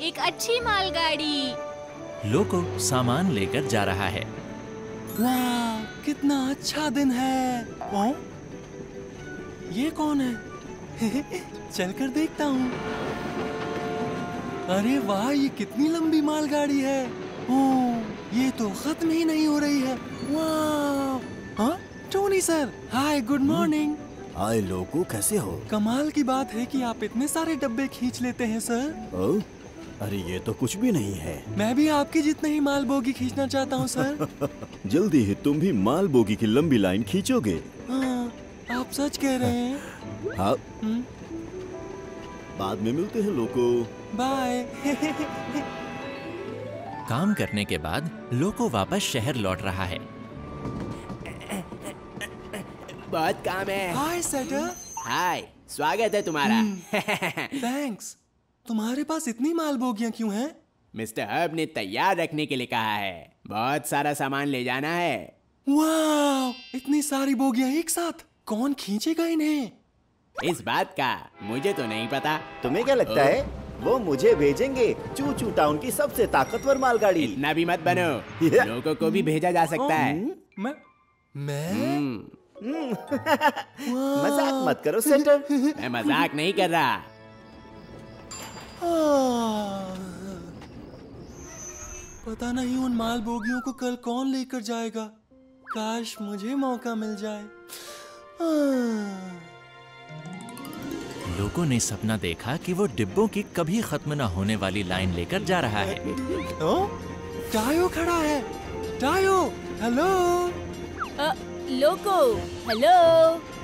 एक अच्छी मालगाड़ी। लोको सामान लेकर जा रहा है। वाह कितना अच्छा दिन है। ओ? ये कौन है? चलकर देखता हूँ। अरे वाह ये कितनी लंबी मालगाड़ी है। ओ, ये तो खत्म ही नहीं हो रही है। वाह हाँ Tony sir hi good morning. Hi Loco कैसे हो? कमाल की बात है कि आप इतने सारे डब्बे खींच लेते हैं सर। ओ? अरे ये तो कुछ भी नहीं है। मैं भी आपकी जितने ही माल बोगी खींचना चाहता हूँ सर। जल्दी ही तुम भी माल बोगी की लंबी लाइन खींचोगे। हाँ, आप सच कह रहे हैं। हाँ। हम्म, बाद में मिलते हैं लोको। बाय। काम करने के बाद लोको वापस शहर लौट रहा है। बहुत काम है। हाय सेटर हाय स्वागत है तुम्हारा। थैंक्स तुम्हारे पास इतनी माल बोगियाँ क्यों हैं? मिस्टर हब ने तैयार रखने के लिए कहा है। बहुत सारा सामान ले जाना है। वाह इतनी सारी बोगियाँ एक साथ। कौन खींचेगा इन्हें? इस बात का मुझे तो नहीं पता। तुम्हें क्या लगता ओ? है? वो मुझे भेजेंगे चू चू टाउन की सबसे ताकतवर मालगाड़ी। इतना भी मत बनो। लोगों को भी भेजा जा सकता है। मैं मैं? हम्म, मज़ाक मत करो सेटर मैं मज़ाक नहीं कर रहा। पता नहीं उन माल बोगियों को कल कौन लेकर जाएगा। काश मुझे मौका मिल जाए। लोगों ने सपना देखा कि वो डिब्बों की कभी खत्म न होने वाली लाइन लेकर जा रहा है। ओ, टायो खड़ा है। Tayo hello. अ, लोको हेलो।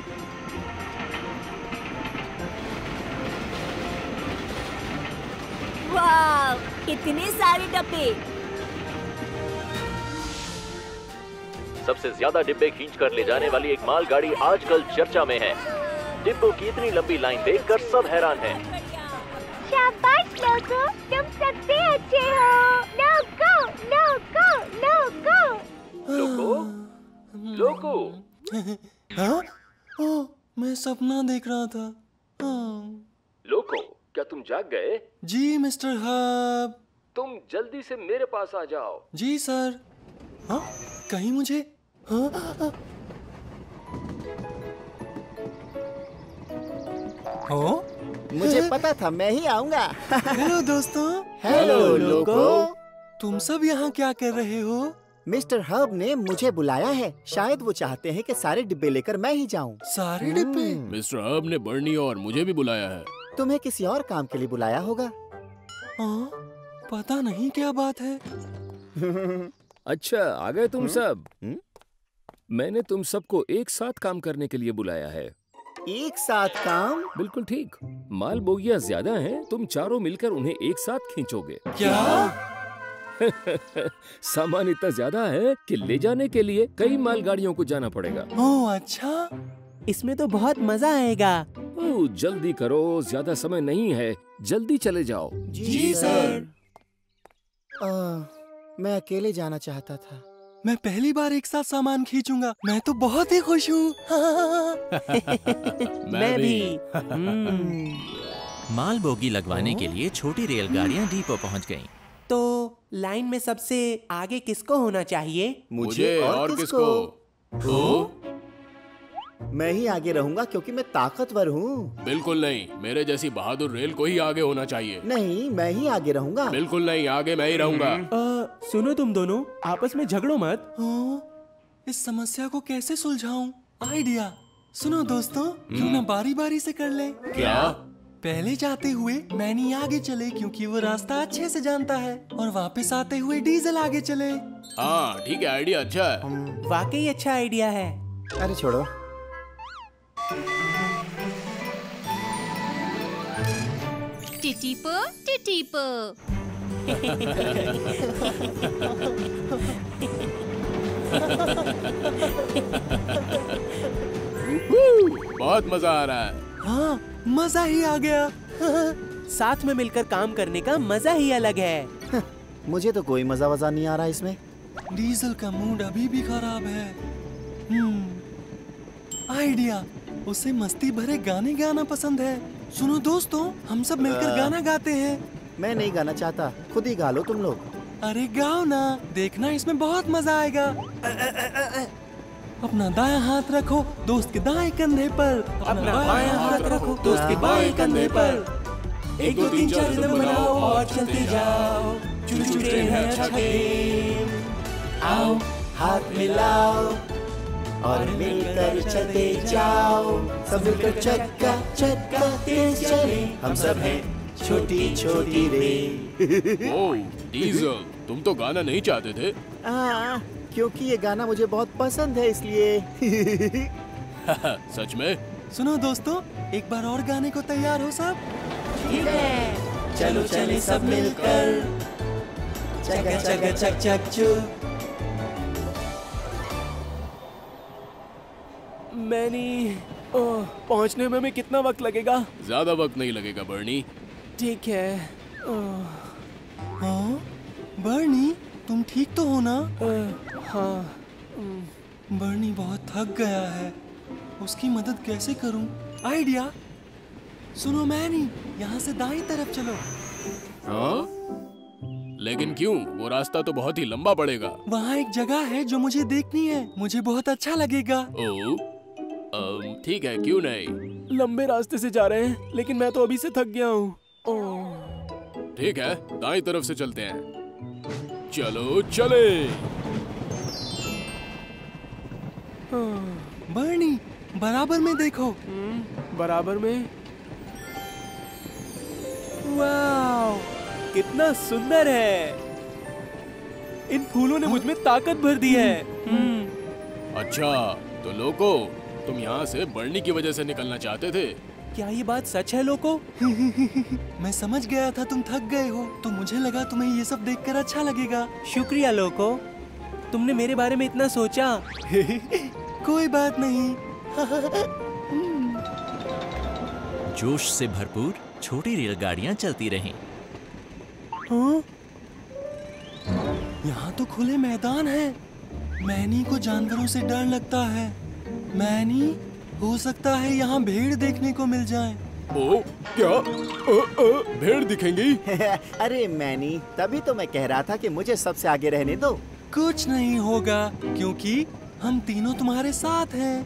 वाह कितने सारे डब्बे। सबसे ज़्यादा डिब्बे खींच कर ले जाने वाली एक मालगाड़ी आजकल चर्चा में है। डिब्बों की इतनी लंबी लाइन देखकर सब हैरान हैं। शाबाश लोगो तुम सबसे अच्छे हो। लोगो लोगो लोगो। लोको लोको हाँ? ओ, मैं सपना देख रहा था। हाँ। लोको क्या तुम जाग गए? जी मिस्टर हब। तुम जल्दी से मेरे पास आ जाओ। जी सर। हाँ? कहीं मुझे? हाँ? हाँ हाँ? मुझे पता था मैं ही आऊँगा। हेलो दोस्तों। हेलो लोको तुम सब यहाँ क्या कर रहे हो? मिस्टर हब ने मुझे बुलाया है। शायद वो चाहते हैं कि सारे डिब्बे लेकर मैं ही जाऊँ। सारे डिब्बे? मिस्टर हब ने बर्नी और मुझे भी बुलाया है। तुम्हें किसी और काम के लिए बुलाया होगा? हाँ पता नहीं क्या बात है। अच्छा आ गए तुम सब। हम्म? मैंने तुम सबको एक साथ काम करने के लिए बुलाया है। एक साथ काम? बिल्कुल ठीक। माल बोगिया ज़्यादा हैं तुम चारों मिलकर उन्हें एक साथ खींचोगे। क्या? सामान इतना ज़्यादा है कि ले जाने के लिए कई मालगाड़ियों को जाना पड़ेगा। ओ अच्छा। इसमें तो बहुत मज़ा आएगा। ओ, जल्दी करो ज़्यादा समय नहीं है। जल्दी चले जाओ। जी सर। आ, मैं अकेले जाना चाहता था। मैं पहली बार एक साथ सामान खींचूँगा। मैं तो बहुत ही खुश हूँ। मैं भी। माल बोगी लगवाने के लिए छोटी रेलगाड़ियाँ डीपो पहुँच गई तो लाइन में सबसे आगे किसको होना चाहिए? मुझे और किसको? ओ, मैं ही आगे रहूँगा क्योंकि मैं ताकतवर हूँ। बिल्कुल नहीं मेरे जैसी बहादुर रेल को ही आगे होना चाहिए। नहीं मैं ही आगे रहूँगा। बिल्कुल नहीं आगे मैं ही रहूँगा। अ, सुनो तुम दोनों आपस में झगड़ो मत। हाँ, इस समस्या को कैसे सुलझाऊं? आइडिया। सुनो दोस्तों क्यों ना बारी बारी से कर ले? क्या? पहले जाते हुए मैनी आगे चले क्योंकि वो रास्ता अच्छे से जानता है और वापस आते हुए डीजल आगे चले। हाँ ठीक है आइडिया अच्छा है। वाकई अच्छा आइडिया है। अरे छोड़ो। टिटीपो टिटीपो बहुत मज़ा आ रहा है। हाँ मज़ा ही आ गया। साथ में मिलकर काम करने का मज़ा ही अलग है। मुझे तो कोई मज़ा वजा नहीं आ रहा इसमें। डीजल का मूड अभी भी खराब है। हम्म, आइडिया। उसे मस्ती भरे गाने गाना पसंद है। सुनो दोस्तों हम सब मिलकर गाना गाते हैं। मैं नहीं गाना चाहता खुद ही गा लो तुम लोग। अरे गाओ ना देखना इसमें बहुत मज़ा आएगा। अपना दाया हाथ रखो दोस्त के दाएँ कंधे पर। अपना बायां हाथ रखो दोस्त के बाएँ कंधे पर। एक दो तीन चार रिदम बनाओ और चलते जाओ। ट्रेन है अच्छा गेम आओ हाथ मिलाओ। और मिलकर चलते जाओ। सब मिलकर चक्का चक्का तेज चले। हम सब हैं छोटी छोटी रे। ओ डीजल तुम तो गाना नहीं चाहते थे। आ, क्योंकि ये गाना मुझे बहुत पसंद है इसलिए। सच में? सुनो दोस्तों एक बार और गाने को तैयार हो सब ठीक है। चलो चले सब मिलकर। चका चका चक चक चू। मैनी ओह, पहुँचने में, में कितना वक्त लगेगा? ज़्यादा वक्त नहीं लगेगा बर्नी। ठीक है ओह, हाँ? बर्नी तुम ठीक तो हो ना? हाँ। बर्नी बहुत थक गया है। उसकी मदद कैसे करूँ? आइडिया? सुनो मैनी यहाँ से दाई तरफ़ चलो। हाँ? लेकिन क्यों? वो रास्ता तो बहुत ही लंबा पड़ेगा। वहाँ एक जगह है जो मुझे देखनी है। मुझे बहुत अच्छा लगेगा। ओ? ठीक है क्यों नहीं? लंबे रास्ते से जा रहे हैं लेकिन मैं तो अभी से थक गया हूँ। ठीक है दाई तरफ़ से चलते हैं। चलो चले। बर्नी बराबर में देखो। हम्म, बराबर में? वाह कितना सुंदर है। इन फूलों ने मुझमें ताकत भर दी है। हम्म, अच्छा तो लोको तुम यहाँ से बर्नी की वजह से निकलना चाहते थे। क्या ये बात सच है लोगो? मैं समझ गया था तुम थक गए हो तो मुझे लगा तुम्हें ये सब देखकर अच्छा लगेगा। शुक्रिया लोको तुमने मेरे बारे में इतना सोचा? कोई बात नहीं। जोश से भरपूर छोटी रेलगाड़ियाँ चलती रहीं। हाँ? यहाँ तो खुले मैदान है। मैनी को जानवरों से डर लगता है। मैनी हो सकता है यहाँ भेड़ देखने को मिल जाए। ओ क्या? अ, अ, भेड़ दिखेंगी? अरे मैनी तभी तो मैं कह रहा था कि मुझे सबसे आगे रहने दो। कुछ नहीं होगा क्योंकि हम तीनों तुम्हारे साथ हैं।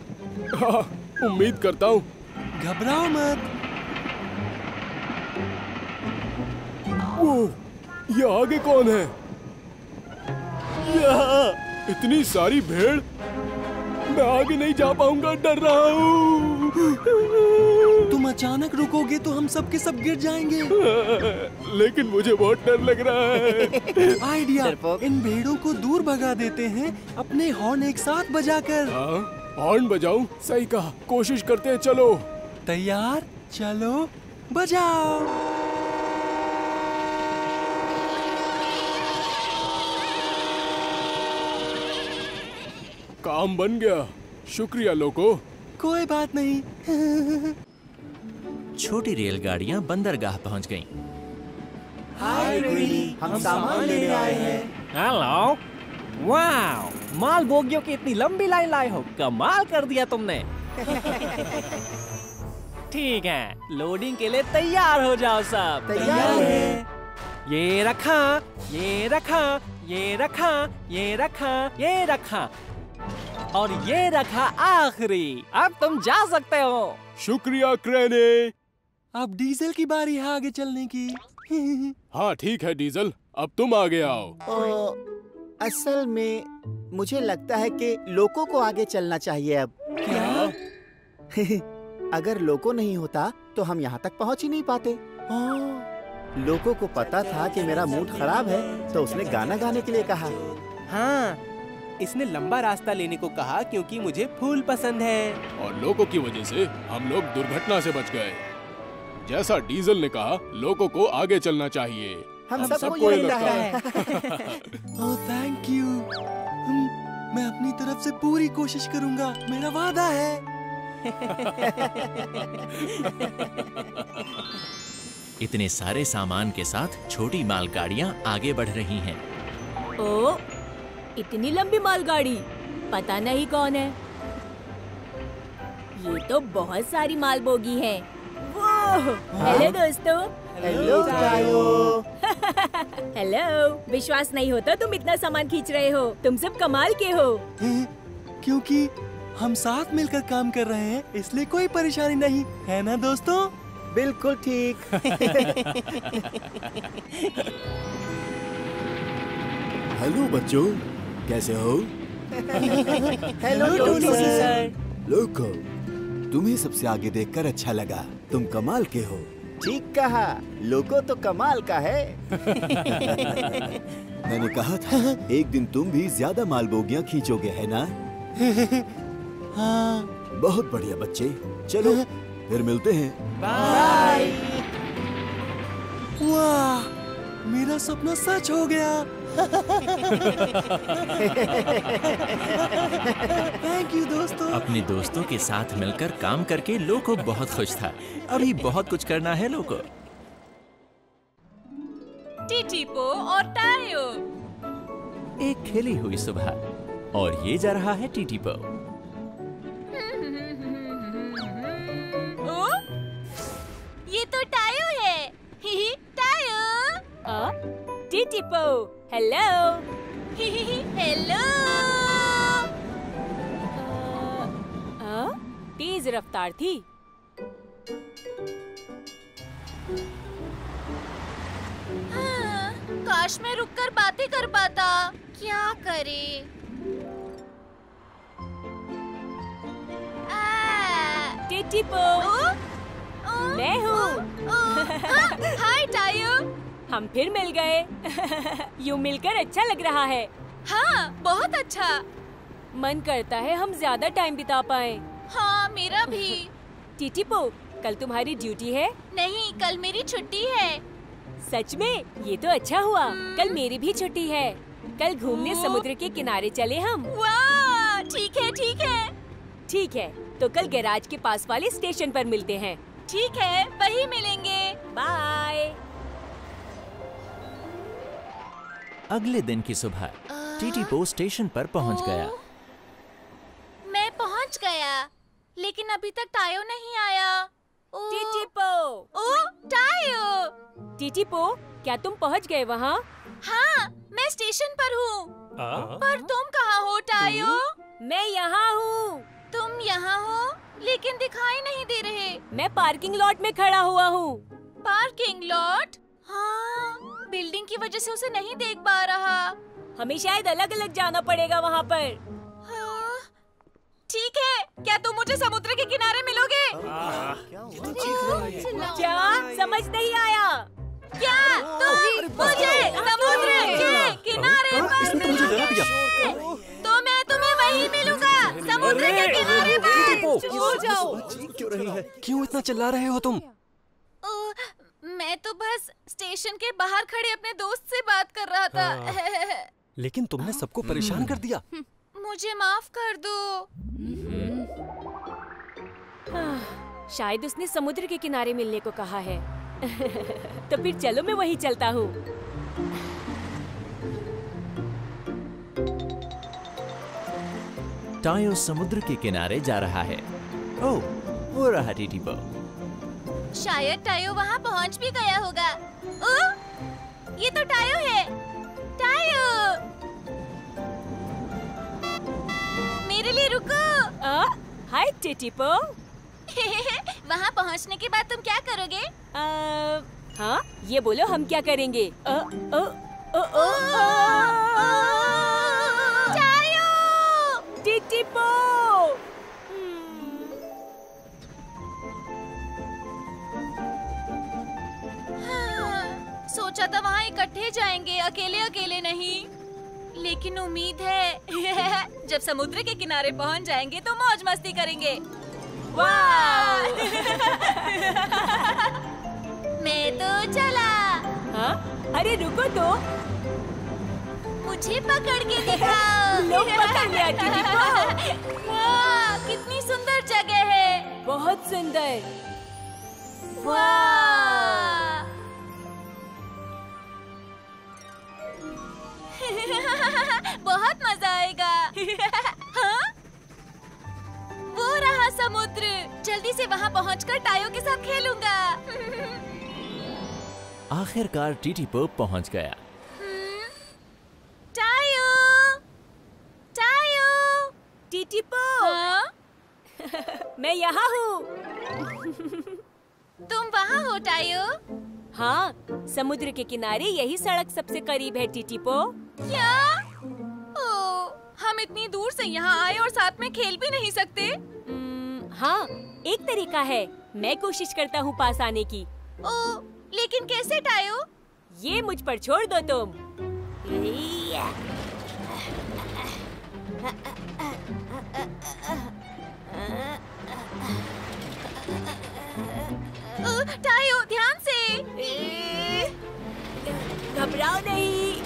हाँ, उम्मीद करता हूँ। घबराओ मत। वो ये आगे कौन है? यहाँ इतनी सारी भेड़? मैं आगे नहीं जा पाऊँगा डर रहा हूँ। तुम अचानक रुकोगे तो हम सब के सब गिर जाएँगे। लेकिन मुझे बहुत डर लग रहा है। आइडिया इन भेड़ों को दूर भगा देते हैं अपने हॉर्न एक साथ बजाकर। हाँ, हॉर्न बजाऊं? सही कहा कोशिश करते हैं चलो। तैयार? चलो बजाओ। काम बन गया। शुक्रिया लोको कोई बात नहीं। छोटी रेलगाड़ियाँ बंदरगाह पहुँच गईं। हम सामान लेने आए हैं। हेलो वाह माल बोगियों की इतनी लंबी लाइन लाए हो। कमाल कर दिया तुमने। ठीक है लोडिंग के लिए तैयार हो जाओ सब। तैयार है। ये रखा ये रखा ये रखा ये रखा ये रखा। और ये रखा आखिरी। अब तुम जा सकते हो। शुक्रिया क्रेने। अब डीजल की बारी है आगे चलने की। हाँ ठीक है डीजल। अब तुम आगे आओ। ओ, असल में मुझे लगता है कि लोगों को आगे चलना चाहिए अब। क्या? अगर लोको नहीं होता तो हम यहाँ तक पहुँच ही नहीं पाते। लोगों को पता था कि मेरा मूड खराब है तो उसने गाना गाने के लिए कहा। हाँ इसने लंबा रास्ता लेने को कहा क्योंकि मुझे फूल पसंद है। और लोगों की वजह से हम लोग दुर्घटना से बच गए। जैसा डीजल ने कहा लोगों को आगे चलना चाहिए। हम, हम सबको ये लगता लगता है। ओह थैंक यू मैं अपनी तरफ़ से पूरी कोशिश करूँगा। मेरा वादा है। इतने सारे सामान के साथ छोटी मालगाड़ियाँ आगे बढ़ रही हैं। ओ इतनी लंबी मालगाड़ी? पता नहीं कौन है। ये तो बहुत सारी माल बोगी है हेलो दोस्तों। Hello hello. विश्वास नहीं होता तुम इतना सामान खींच रहे हो। तुम सब कमाल के हो? क्योंकि हम साथ मिलकर काम कर रहे हैं इसलिए कोई परेशानी नहीं। है ना दोस्तों? बिल्कुल ठीक। हेलो बच्चों। कैसे हो? हेलो टोनी सर लोको तुम्हें सबसे आगे देखकर अच्छा लगा। तुम कमाल के हो। ठीक कहा। लोको तो कमाल का है। मैंने कहा था एक दिन तुम भी ज़्यादा माल बोगियाँ खींचोगे है ना? हाँ। बहुत बढ़िया बच्चे। चलो फिर मिलते हैं। बाय वाह मेरा सपना सच हो गया। थैंक यू दोस्तों। अपने दोस्तों के साथ मिलकर काम करके लोको बहुत खुश था। अभी बहुत कुछ करना है लोको। टीटीपो और टायो। एक खिली हुई सुबह। और ये जा रहा है टीटीपो। ओ? ये तो टायो है। ही ही टायो। आ ही ही ही हेलो आ तेज रफ्तार थी हाँ, काश मैं रुककर बातें कर पाता क्या करे टीटीपो मैं हूँ हाँ, हाय टायो हम फिर मिल गए। यूँ मिलकर अच्छा लग रहा है। हाँ बहुत अच्छा। मन करता है हम ज़्यादा टाइम बिता पाए। हाँ मेरा भी। टीटीपो कल तुम्हारी ड्यूटी है? नहीं कल मेरी छुट्टी है। सच में? ये तो अच्छा हुआ। कल मेरी भी छुट्टी है। कल घूमने समुद्र के किनारे चले हम। ठीक है ठीक है। ठीक है तो कल गैराज के पास वाले स्टेशन पर मिलते हैं। ठीक है वही मिलेंगे। बाय। अगले दिन की सुबह टीटीपो स्टेशन पर पहुँच गया। मैं पहुँच गया लेकिन अभी तक टायो नहीं आया। ओ, टीटीपो। ओ टायो? टीटीपो क्या तुम पहुँच गए वहाँ? हाँ मैं स्टेशन पर हूँ। पर तुम कहाँ हो टायो? मैं यहाँ हूँ। तुम यहाँ हो लेकिन दिखाई नहीं दे रहे। मैं पार्किंग लॉट में खड़ा हुआ हूँ। Parking lot? हाँ। बिल्डिंग की वजह से उसे नहीं देख पा रहा हमें शायद अलग अलग जाना पड़ेगा वहाँ पर हाँ, ठीक है क्या तुम मुझे समुद्र के किनारे मिलोगे क्या समझ नहीं आया क्या तुम मुझे समुद्र के किनारे पर मिलोगे तो मैं तुम्हें वहीं मिलूँगा समुद्र के किनारे पर जाओ क्यों रही है क्यों इतना चिल्ला रहे हो तुम मैं तो बस स्टेशन के बाहर खड़े अपने दोस्त से बात कर रहा था। लेकिन तुमने सबको परेशान कर दिया। मुझे माफ़ कर दो। शायद उसने समुद्र के किनारे मिलने को कहा है। तो फिर चलो मैं वहीं चलता हूँ। टायो समुद्र के किनारे जा रहा है। ओ वो रहा टीटी टीटीपो शायद टायो वहाँ पहुँच भी गया होगा। ओ, ये तो टायो है। टायो मेरे लिए रुको। हाय टिटिपो वहाँ पहुँचने के बाद तुम क्या करोगे? आ, हाँ ये बोलो हम क्या करेंगे? अ, अ, अ, अ, अ, टायो टिटिपो सोचा था वहाँ इकट्ठे जाएँगे अकेले अकेले नहीं। लेकिन उम्मीद है जब समुद्र के किनारे पहुँच जाएँगे तो मौज मस्ती करेंगे। मैं तो चला। हाँ? अरे रुको तो। मुझे पकड़ के दिखाओ। लो वाह कितनी सुंदर जगह है। बहुत सुंदर। वाह! बहुत मज़ा आएगा। हाँ? वो रहा समुद्र। जल्दी से वहाँ पहुँचकर टायो के साथ खेलूँगा। आखिरकार टीटी पोप पहुँच गया। टायो टायो टीटी पो हाँ? मैं यहाँ हूँ। तुम वहाँ हो टायो हाँ समुद्र के किनारे यही सड़क सबसे करीब है टीटी पो क्या? ओ, हम इतनी दूर से यहाँ आए और साथ में खेल भी नहीं सकते? हाँ एक तरीका है। मैं कोशिश करता हूँ पास आने की। ओ, लेकिन कैसे टायो? ये मुझ पर छोड़ दो तुम। टायो ध्यान घबराओ नहीं।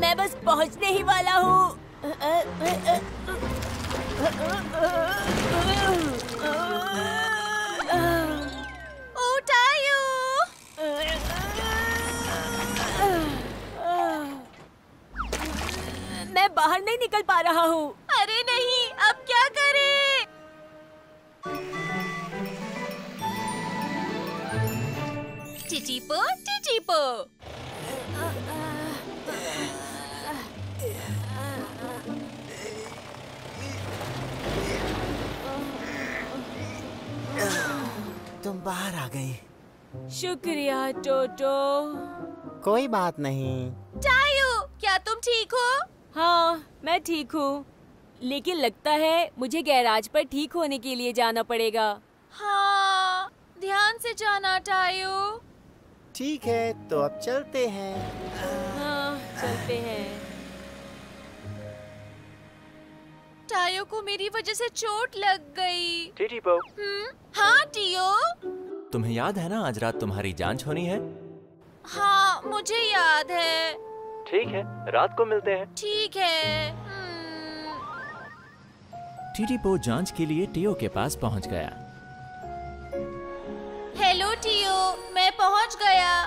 मैं बस पहुँचने ही वाला हूँ। मैं बाहर नहीं निकल पा रहा हूँ। अरे नहीं, अब क्या करें? टिटीपो टिटीपो तुम बाहर आ गई। शुक्रिया टोटो। कोई बात नहीं। टायो क्या तुम ठीक हो? हाँ मैं ठीक हूँ। लेकिन लगता है मुझे गैराज पर ठीक होने के लिए जाना पड़ेगा। हाँ ध्यान से जाना टायो ठीक है तो अब चलते हैं। हाँ चलते हैं। टायो को मेरी वजह से चोट लग गई। टीटी पो हम्म हाँ टियो। तुम्हें याद है ना आज रात तुम्हारी जाँच होनी है? हाँ मुझे याद है। ठीक है रात को मिलते हैं। ठीक है हम्म, टीटी पो जाँच के लिए टियो के पास पहुँच गया। हेलो टियो मैं पहुँच गया।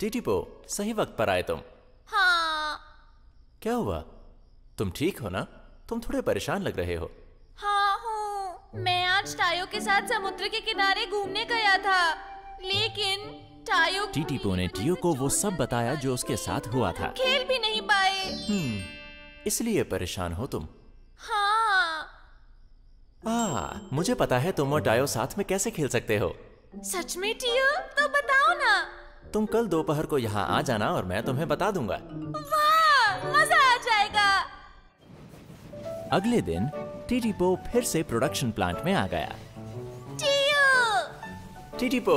टीटी पो सही वक्त पर आए तुम। हाँ। क्या हुआ? तुम ठीक हो ना? तुम थोड़े परेशान लग रहे हो। हाँ हूँ। मैं आज टायो के साथ समुद्र के किनारे घूमने गया था। लेकिन टायो टीटी पो ने टियो को वो सब बताया जो उसके साथ हुआ था। खेल भी नहीं पाए। हम्म, इसलिए परेशान हो तुम। हाँ। आ, मुझे पता है तुम और टायो साथ में कैसे खेल सकते हो। सच में टियो? तो बताओ ना। तुम कल दोपहर को यहाँ आ जाना और मैं तुम्हें बता दूँगा। वाह मज़ा आ जाएगा। अगले दिन टीटी पो फिर से प्रोडक्शन प्लांट में आ गया। टियो! टीटी पो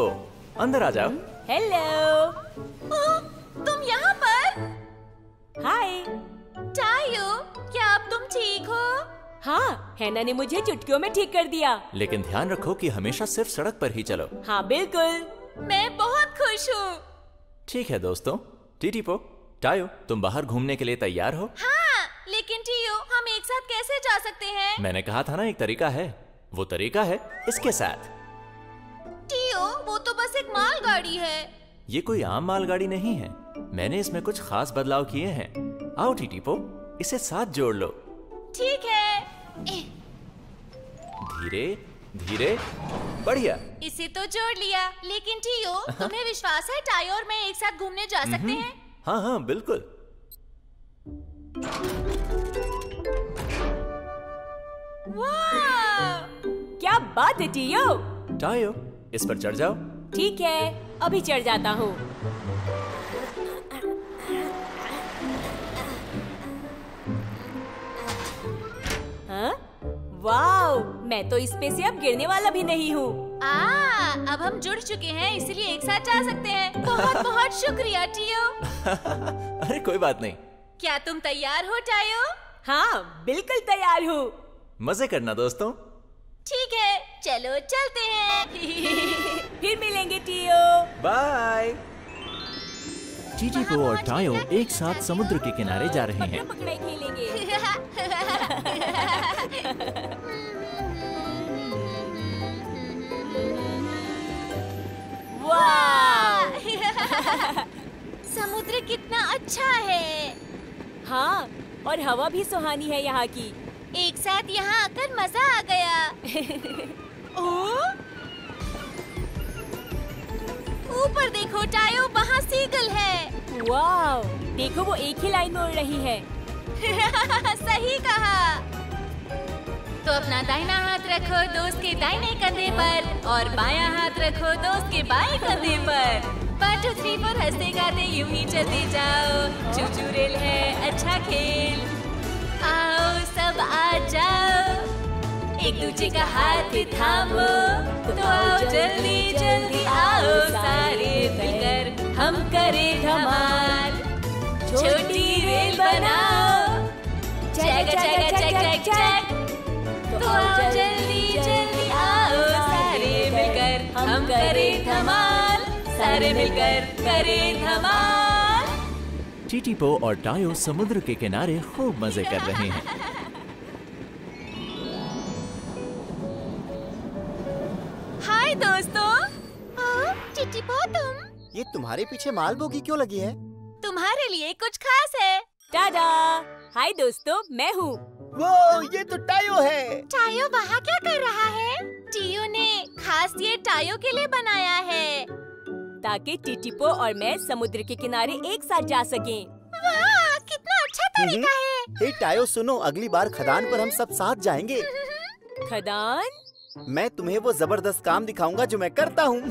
अंदर आ जाओ। हेलो तुम यहाँ पर? हाय टायो क्या अब तुम ठीक हो? हाँ हैना ने मुझे चुटकियों में ठीक कर दिया। लेकिन ध्यान रखो कि हमेशा सिर्फ़ सड़क पर ही चलो। हाँ बिल्कुल। मैं बहुत खुश हूँ। ठीक है दोस्तों टीटी पो टायो तुम बाहर घूमने के लिए तैयार हो? हाँ लेकिन टियो हम एक साथ कैसे जा सकते हैं? मैंने कहा था ना एक तरीका है। वो तरीका है इसके साथ। टियो वो तो बस एक मालगाड़ी है। ये कोई आम मालगाड़ी नहीं है। मैंने इसमें कुछ खास बदलाव किए हैं। आओ टीटी पो इसे साथ जोड़ लो। ठीक है। धीरे धीरे। बढ़िया। इसे तो जोड़ लिया लेकिन टियो तुम्हें विश्वास है टायो और मैं एक साथ घूमने जा सकते हैं? हाँ हाँ बिल्कुल। क्या बात है टियो। टायो इस पर चढ़ जाओ। ठीक है अभी चढ़ जाता हाँ? वाओ मैं तो इस पे से अब गिरने वाला भी नहीं हूँ। आ, अब हम जुड़ चुके हैं इसलिए एक साथ जा सकते हैं। बहुत बहुत शुक्रिया टियो। अरे कोई बात नहीं। क्या तुम तैयार हो टायो? हाँ बिल्कुल तैयार हूँ। मज़े करना दोस्तों। ठीक है चलो चलते हैं। फिर मिलेंगे टियो। बाय। टीटी पो और टायो एक साथ समुद्र के किनारे जा रहे हैं। समुद्र कितना अच्छा है। हाँ और हवा भी सुहानी है यहाँ की। एक साथ यहाँ आकर मज़ा आ गया। ओ ऊपर देखो टायो वहाँ सीगल है। वाओ देखो वो एक ही लाइन में उड़ रही है। सही कहा। तो अपना दाहिना हाथ रखो दोस्त के दाहिने कंधे पर और बायां हाथ रखो दोस्त के बाएँ कंधे पर। वन टू थ्री फोर हँसते गाते यूँ ही चलते जाओ। चूचू रेल है अच्छा खेल। आओ सब आ जाओ। एक दूसरे का हाथ थामो तो आओ जल्दी जल्दी आओ सारे मिलकर हम करें धमाल। छोटी रेल बनाओ। Check check check check check तो आओ जल्दी जल्दी आओ सारे मिलकर हम करें धमाल। सारे मिलकर करें धमाल। टीटीपो और टायो समुद्र के किनारे खूब मज़े कर रहे हैं। ये तुम्हारे पीछे माल बोगी क्यों लगी है? तुम्हारे लिए कुछ खास है। टाडा हाय दोस्तों मैं हूँ। वो ये तो टायो है। टायो वहाँ क्या कर रहा है? टियो ने खास ये टायो के लिए बनाया है। ताकि टिटिपो और मैं समुद्र के किनारे एक साथ जा सकें। वाह कितना अच्छा तरीका है। हे टायो सुनो अगली बार खदान पर हम सब साथ जाएँगे। खदान? मैं तुम्हें वो ज़बरदस्त काम दिखाऊँगा जो मैं करता हूँ।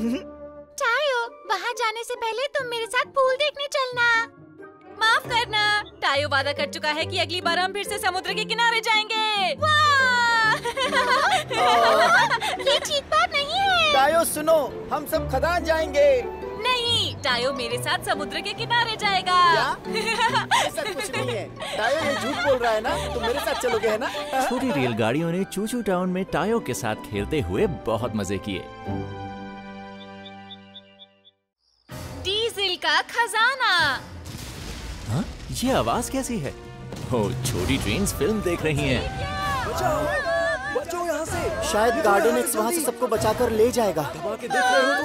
वहाँ जाने से पहले तुम मेरे साथ पूल देखने चलना। माफ़ करना। टायो वादा कर चुका है कि अगली बार हम फिर से समुद्र के किनारे जाएँगे। ये ठीक बात नहीं है। टायो सुनो हम सब खदान जाएँगे। नहीं टायो मेरे साथ समुद्र के किनारे जाएगा। ऐसा कुछ नहीं है। टायो ये झूठ बोल रहा है ना? तुम मेरे साथ चलोगे है ना? छोटी रेलगाड़ियों ने चूचू टाउन में टायो के साथ खेलते हुए बहुत मज़े किए। का खजाना। हाँ? ये आवाज़ कैसी है? ओ छोटी ट्रेन फ़िल्म देख रही हैं। बचो यहाँ से। शायद गार्डन एक्स वहाँ से सबको बचाकर ले जाएगा। देख रहे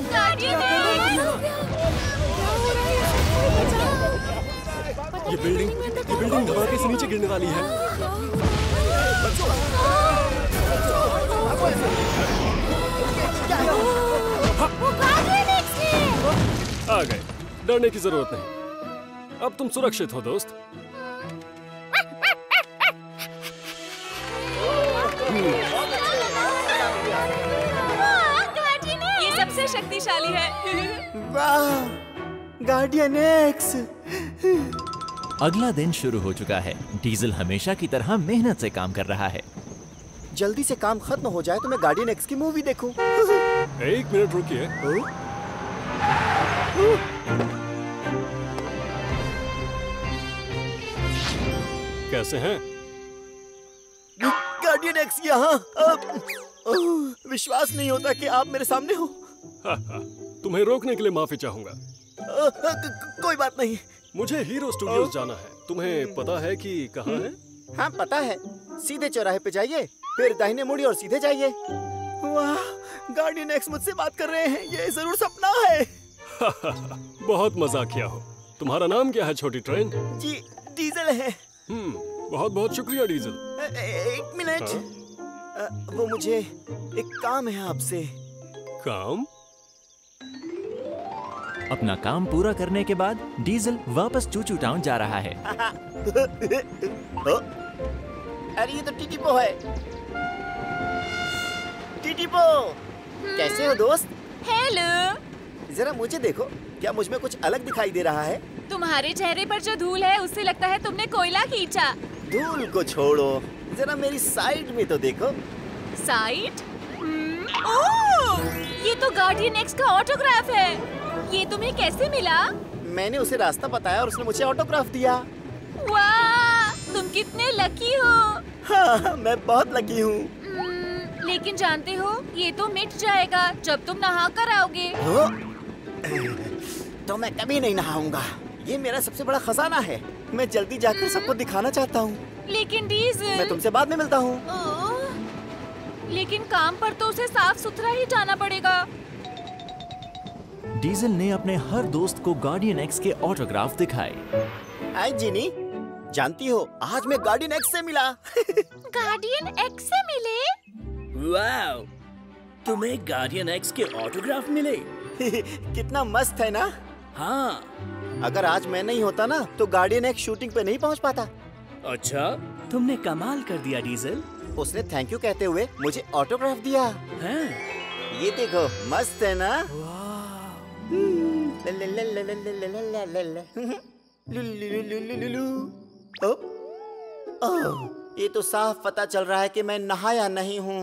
ये बिल्डिंग ये बिल्डिंग धमाके से नीचे गिरने वाली है। आ गए। डरने की ज़रूरत नहीं। अब तुम सुरक्षित हो दोस्त। ये सबसे शक्तिशाली है। वाह गार्डियन एक्स अगला दिन शुरू हो चुका है। डीजल हमेशा की तरह मेहनत से काम कर रहा है। जल्दी से काम खत्म हो जाए तो मैं गार्डियन एक्स की मूवी देखूँ। एक मिनट रुकिए। कैसे हैं? गार्डियन एक्स यहाँ। विश्वास नहीं होता कि आप मेरे सामने हो। तुम्हें रोकने के लिए माफ़ी चाहूँगा। कोई बात नहीं। मुझे हीरो स्टूडियोज जाना है। तुम्हें पता है कि कहाँ है? हाँ पता है। सीधे चौराहे पे जाइए फिर दाहिने मुड़िए और सीधे जाइए। वाह गार्डियन एक्स मुझसे बात कर रहे हैं। ये ज़रूर सपना है। बहुत मज़ाक किया हो। तुम्हारा नाम क्या है छोटी ट्रेन जी डीजल है। हम्म बहुत बहुत शुक्रिया डीजल। एक मिनट। अ, वो मुझे एक काम है आपसे। काम? अपना काम पूरा करने के बाद डीजल वापस चूचू टाउन जा रहा है। अरे ये तो टीटीपो है। टीटीपो कैसे हो दोस्त? हेलो जरा मुझे देखो क्या मुझमें कुछ अलग दिखाई दे रहा है? तुम्हारे चेहरे पर जो धूल है उससे लगता है तुमने कोयला खींचा। धूल को छोड़ो। जरा मेरी साइड में तो देखो। साइड? हम्म, ये तो गार्डियन एक्स का ऑटोग्राफ है। ये तुम्हें कैसे मिला? मैंने उसे रास्ता बताया और उसने मुझे ऑटोग्राफ दिया। वाह! तुम कितने लकी हो। हाँ, मैं बहुत लकी हूँ। हम्म, लेकिन जानते हो ये तो मिट जाएगा जब तुम नहा कर आओगे। तो मैं कभी नहीं नहाऊँगा। ये मेरा सबसे बड़ा खजाना है। मैं जल्दी जाकर सबको दिखाना चाहता हूँ। लेकिन डीजल। मैं तुमसे बाद में मिलता हूँ। लेकिन काम पर तो उसे साफ़ सुथरा ही जाना पड़ेगा। डीजल ने अपने हर दोस्त को गार्डियन एक्स के ऑटोग्राफ दिखाए। हाय जीनी जानती हो आज मैं गार्डियन एक्स से मिला। गार्डियन एक्स से मिले? वाओ तुम्हें गार्डियन एक्स के ऑटोग्राफ मिले? कितना मस्त है ना? हाँ। अगर आज मैं नहीं होता ना तो गार्डियन एक शूटिंग पे नहीं पहुँच पाता अच्छा तुमने कमाल कर दिया डीजल उसने थैंक यू कहते हुए मुझे ऑटोग्राफ दिया है? ये देखो मस्त है ना ये तो साफ़ पता चल रहा है कि मैं नहाया नहीं हूँ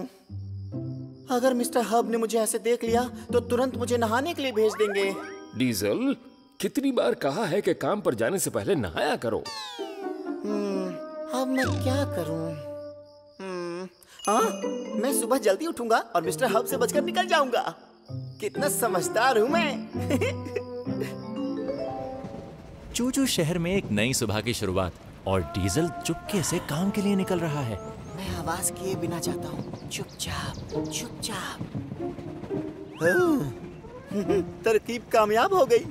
अगर मिस्टर हब ने मुझे ऐसे देख लिया तो तुरंत मुझे नहाने के लिए भेज देंगे डीजल कितनी बार कहा है कि काम पर जाने से पहले नहाया करो। हम्म, अब मैं क्या करूँ? हम्म, हाँ, मैं सुबह जल्दी उठूँगा और मिस्टर हब से बचकर निकल जाऊँगा। कितना समझदार हूँ मैं। चूचू शहर में एक नई सुबह की शुरुआत और डीजल चुपके से काम के लिए निकल रहा है। मैं आवाज़ किए बिना जाता हूँ। चुपचाप चुपचाप। हाँ, तरकीब कामयाब हो गई।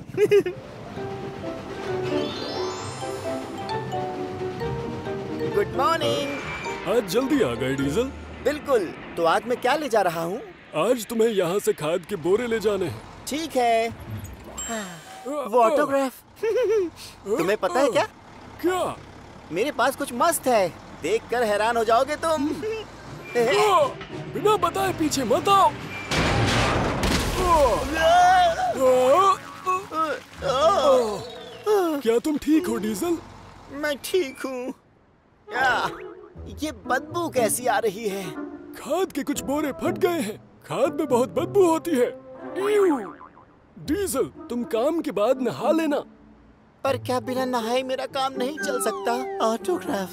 गुड मॉर्निंग आज जल्दी आ गए डीजल। बिल्कुल। तो आज मैं क्या ले जा रहा हूँ? आज तुम्हें यहाँ से खाद के बोरे ले जाने हैं। ठीक है। वो ऑटोग्राफ तुम्हें पता है क्या? क्या? मेरे पास कुछ मस्त है। देखकर हैरान हो जाओगे तुम। बिना बताए पीछे मत आओ। क्या तुम ठीक हो डीजल? मैं ठीक हूँ। ये बदबू कैसी आ रही है? खाद के कुछ बोरे फट गए हैं। खाद में बहुत बदबू होती है। डीजल तुम काम के बाद नहा लेना। पर क्या बिना नहाए मेरा काम नहीं चल सकता? ऑटोग्राफ।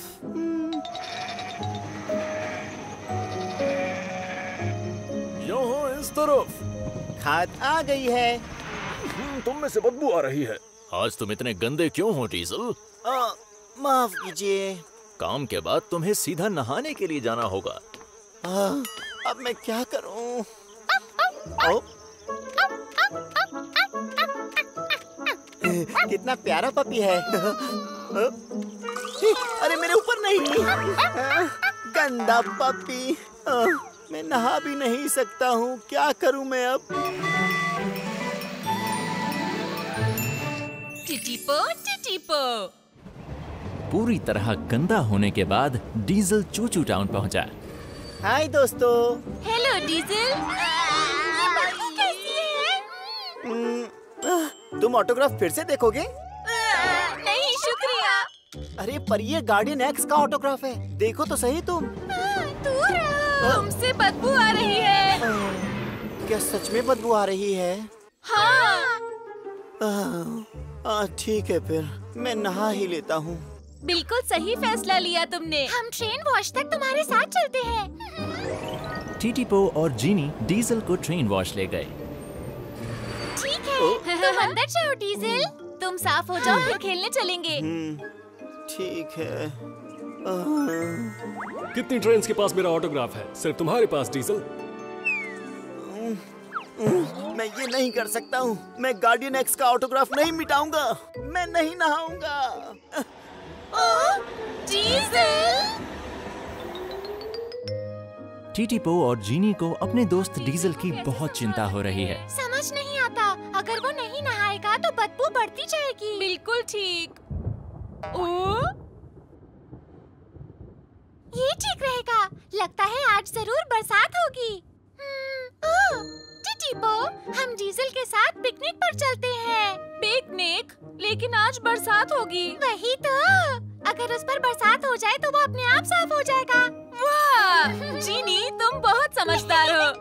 यो हो इस तरफ़ खाद आ गई है। तुम में से बदबू आ रही है। आज तुम इतने गंदे क्यों हो डीजल? माफ़ कीजिए। काम के बाद तुम्हें सीधा नहाने के लिए जाना होगा। आ, अब मैं क्या करूँ? कितना प्यारा पपी है। अरे मेरे ऊपर नहीं। गंदा पपी। आ, मैं नहा भी नहीं सकता हूँ। क्या करूँ मैं अब? टिटिपो टिटिपो। पूरी तरह गंदा होने के बाद डीजल चूचू टाउन पहुँचा। हाय दोस्तों। Hello Diesel. कैसी है? हम्म, तुम ऑटोग्राफ फिर से देखोगे? नहीं शुक्रिया। अरे पर ये गार्डियन एक्स का ऑटोग्राफ है। देखो तो सही तुम। तुमसे बदबू आ रही है। क्या सच में बदबू आ रही है? हाँ। ठीक है फिर मैं नहा ही लेता हूँ। बिल्कुल सही फैसला लिया तुमने। हम ट्रेन वॉश तक तुम्हारे साथ चलते हैं। टीटीपो और जीनी डीजल को ट्रेन वॉश ले गए। ठीक है। तुम अंदर जाओ डीजल। तुम साफ़ हो जाओ फिर खेलने चलेंगे। हम्म, ठीक है। कितनी ट्रेन के पास मेरा ऑटोग्राफ है? सिर्फ़ तुम्हारे पास डीजल। मैं ये नहीं कर सकता हूँ। मैं गार्डियन एक्स का ऑटोग्राफ नहीं मिटाऊँगा। मैं नहीं नहाऊँगा। टीटीपो और जीनी को अपने दोस्त डीजल की बहुत चिंता हो रही है। समझ नहीं आता। अगर वो नहीं नहाएगा तो बदबू बढ़ती जाएगी। बिल्कुल ठीक। ओ? ये ठीक रहेगा। लगता है आज ज़रूर बरसात होगी। ओह, टिटिपो हम डीजल के साथ पिकनिक पर चलते हैं। पिकनिक? लेकिन आज बरसात होगी। वही तो। अगर उस पर बरसात हो जाए तो वो अपने आप साफ़ हो जाएगा। वाह जीनी तुम बहुत समझदार हो।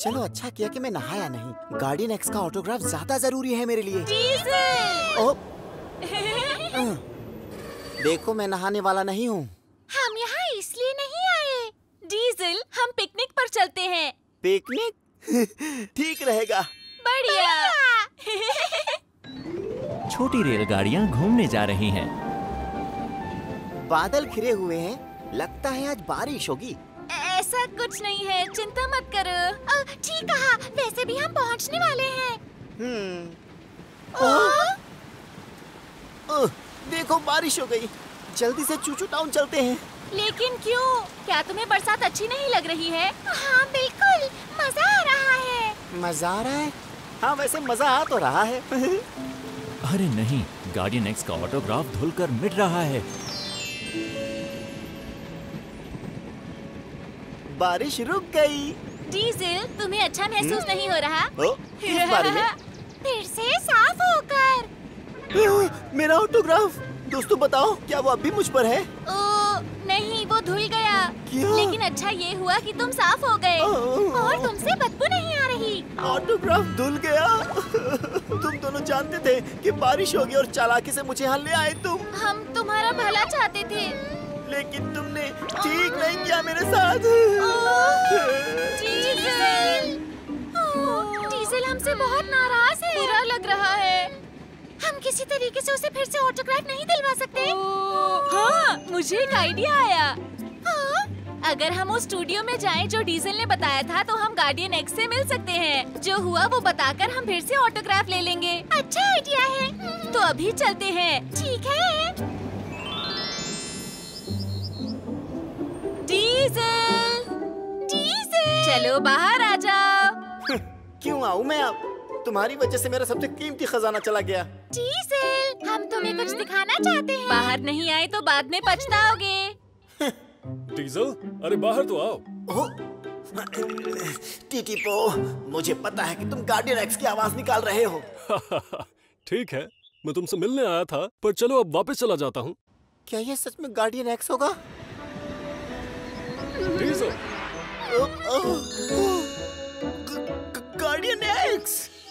चलो अच्छा किया कि मैं नहाया नहीं। गार्डियन एक्स का ऑटोग्राफ ज़्यादा ज़रूरी है मेरे लिए। डीजल! ओ, देखो मैं नहाने वाला नहीं हूँ। हम यहाँ इसलिए नहीं आए। डीजल हम पिकनिक पर चलते हैं। पिकनिक? ठीक रहेगा। बढ़िया। छोटी रेलगाड़ियाँ घूमने जा रही हैं। बादल खिरे हुए हैं। लगता है आज बारिश होगी। ऐसा कुछ नहीं है। चिंता मत करो। ठीक कहा। वैसे भी हम पहुँचने वाले हैं। हम्म। ओह, देखो बारिश हो गई। जल्दी से चूचू टाउन चलते हैं। लेकिन क्यों? क्या तुम्हें बरसात अच्छी नहीं लग रही है? हाँ बिल्कुल। मज़ा आ रहा है। मज़ा आ रहा है? हाँ वैसे मज़ा आ तो रहा है। अरे नहीं गार्डियन एक्स का ऑटोग्राफ धुलकर मिट रहा है। बारिश रुक गई। डीजल तुम्हें अच्छा महसूस नहीं हो रहा? ओ, किस बारे में? फिर से साफ़ होकर। मेरा ऑटोग्राफ दोस्तों बताओ क्या वो अब भी मुझ पर है? ओ नहीं वो धुल गया। क्यों? लेकिन अच्छा ये हुआ कि तुम साफ़ हो गए। और तुमसे बदबू नहीं आ रही। ऑटोग्राफ धुल गया। तुम दोनों जानते थे कि बारिश होगी और चालाकी से मुझे यहाँ ले आए तुम। हम तुम्हारा भला चाहते थे। लेकिन तुमने ठीक नहीं किया मेरे साथ। डीजल। ओह, डीजल हमसे बहुत नाराज़ है। बुरा लग रहा है। हम किसी तरीके से उसे फिर से ऑटोग्राफ नहीं दिलवा सकते। हाँ मुझे एक आइडिया आया। हाँ? अगर हम उस स्टूडियो में जाएँ जो डीजल ने बताया था तो हम गार्डियन एक्स से मिल सकते हैं। जो हुआ वो बताकर हम फिर से ऑटोग्राफ ले लेंगे। अच्छा आइडिया है। तो अभी चलते हैं। ठीक है। डीजल। डीजल। चलो बाहर आ जाओ। क्यों आऊँ मैं अब? तुम्हारी वजह से मेरा सबसे कीमती खजाना चला गया। डीजल हम तुम्हें कुछ दिखाना चाहते हैं। बाहर नहीं आए तो बाद में पछताओगे। डीजल अरे बाहर तो आओ। ओह, टीटी पो मुझे पता है कि तुम गार्डियन एक्स की आवाज़ निकाल रहे हो। ठीक है मैं तुमसे मिलने आया था पर चलो अब वापस चला जाता हूँ। क्या ये सच में गार्डियन एक्स होगा? डीजल।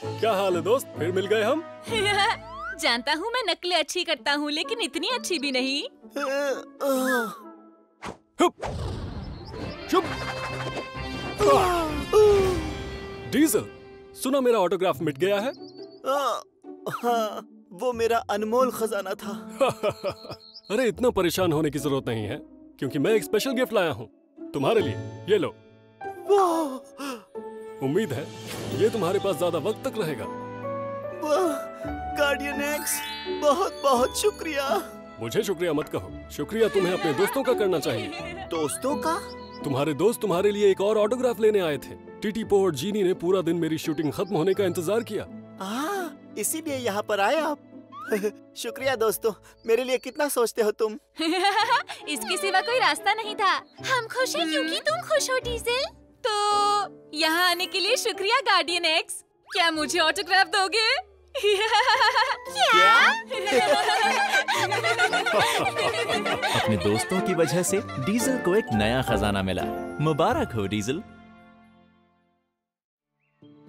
क्या हाल है दोस्त? फिर मिल गए हम? जानता हूँ मैं नकलें अच्छी करता हूँ लेकिन इतनी अच्छी भी नहीं! चुप। डीजल सुना मेरा ऑटोग्राफ मिट गया है? हाँ वो मेरा अनमोल खजाना था। अरे इतना परेशान होने की ज़रूरत नहीं है क्योंकि मैं एक स्पेशल गिफ्ट लाया हूँ। तुम्हारे लिए ये लो। वाह! उम्मीद है ये तुम्हारे पास ज़्यादा वक्त तक रहेगा। गार्डियन एक्स बहुत बहुत शुक्रिया। मुझे शुक्रिया मत कहो। शुक्रिया तुम्हें अपने दोस्तों का करना चाहिए। दोस्तों का? तुम्हारे दोस्त तुम्हारे लिए एक और ऑटोग्राफ लेने आए थे। टीटी पो और जीनी ने पूरा दिन मेरी शूटिंग खत्म होने का इंतज़ार किया। आ, इसीलिए यहाँ पर आए आप। शुक्रिया दोस्तों मेरे लिए कितना सोचते हो तुम? इसके सिवा कोई रास्ता नहीं था। हम खुश हैं क्योंकि तुम खुश हो डीजल। तो यहाँ आने के लिए शुक्रिया गार्डियन एक्स क्या मुझे ऑटोग्राफ दोगे? क्या? अपने दोस्तों की वजह से डीजल को एक नया खजाना मिला। मुबारक हो डीजल।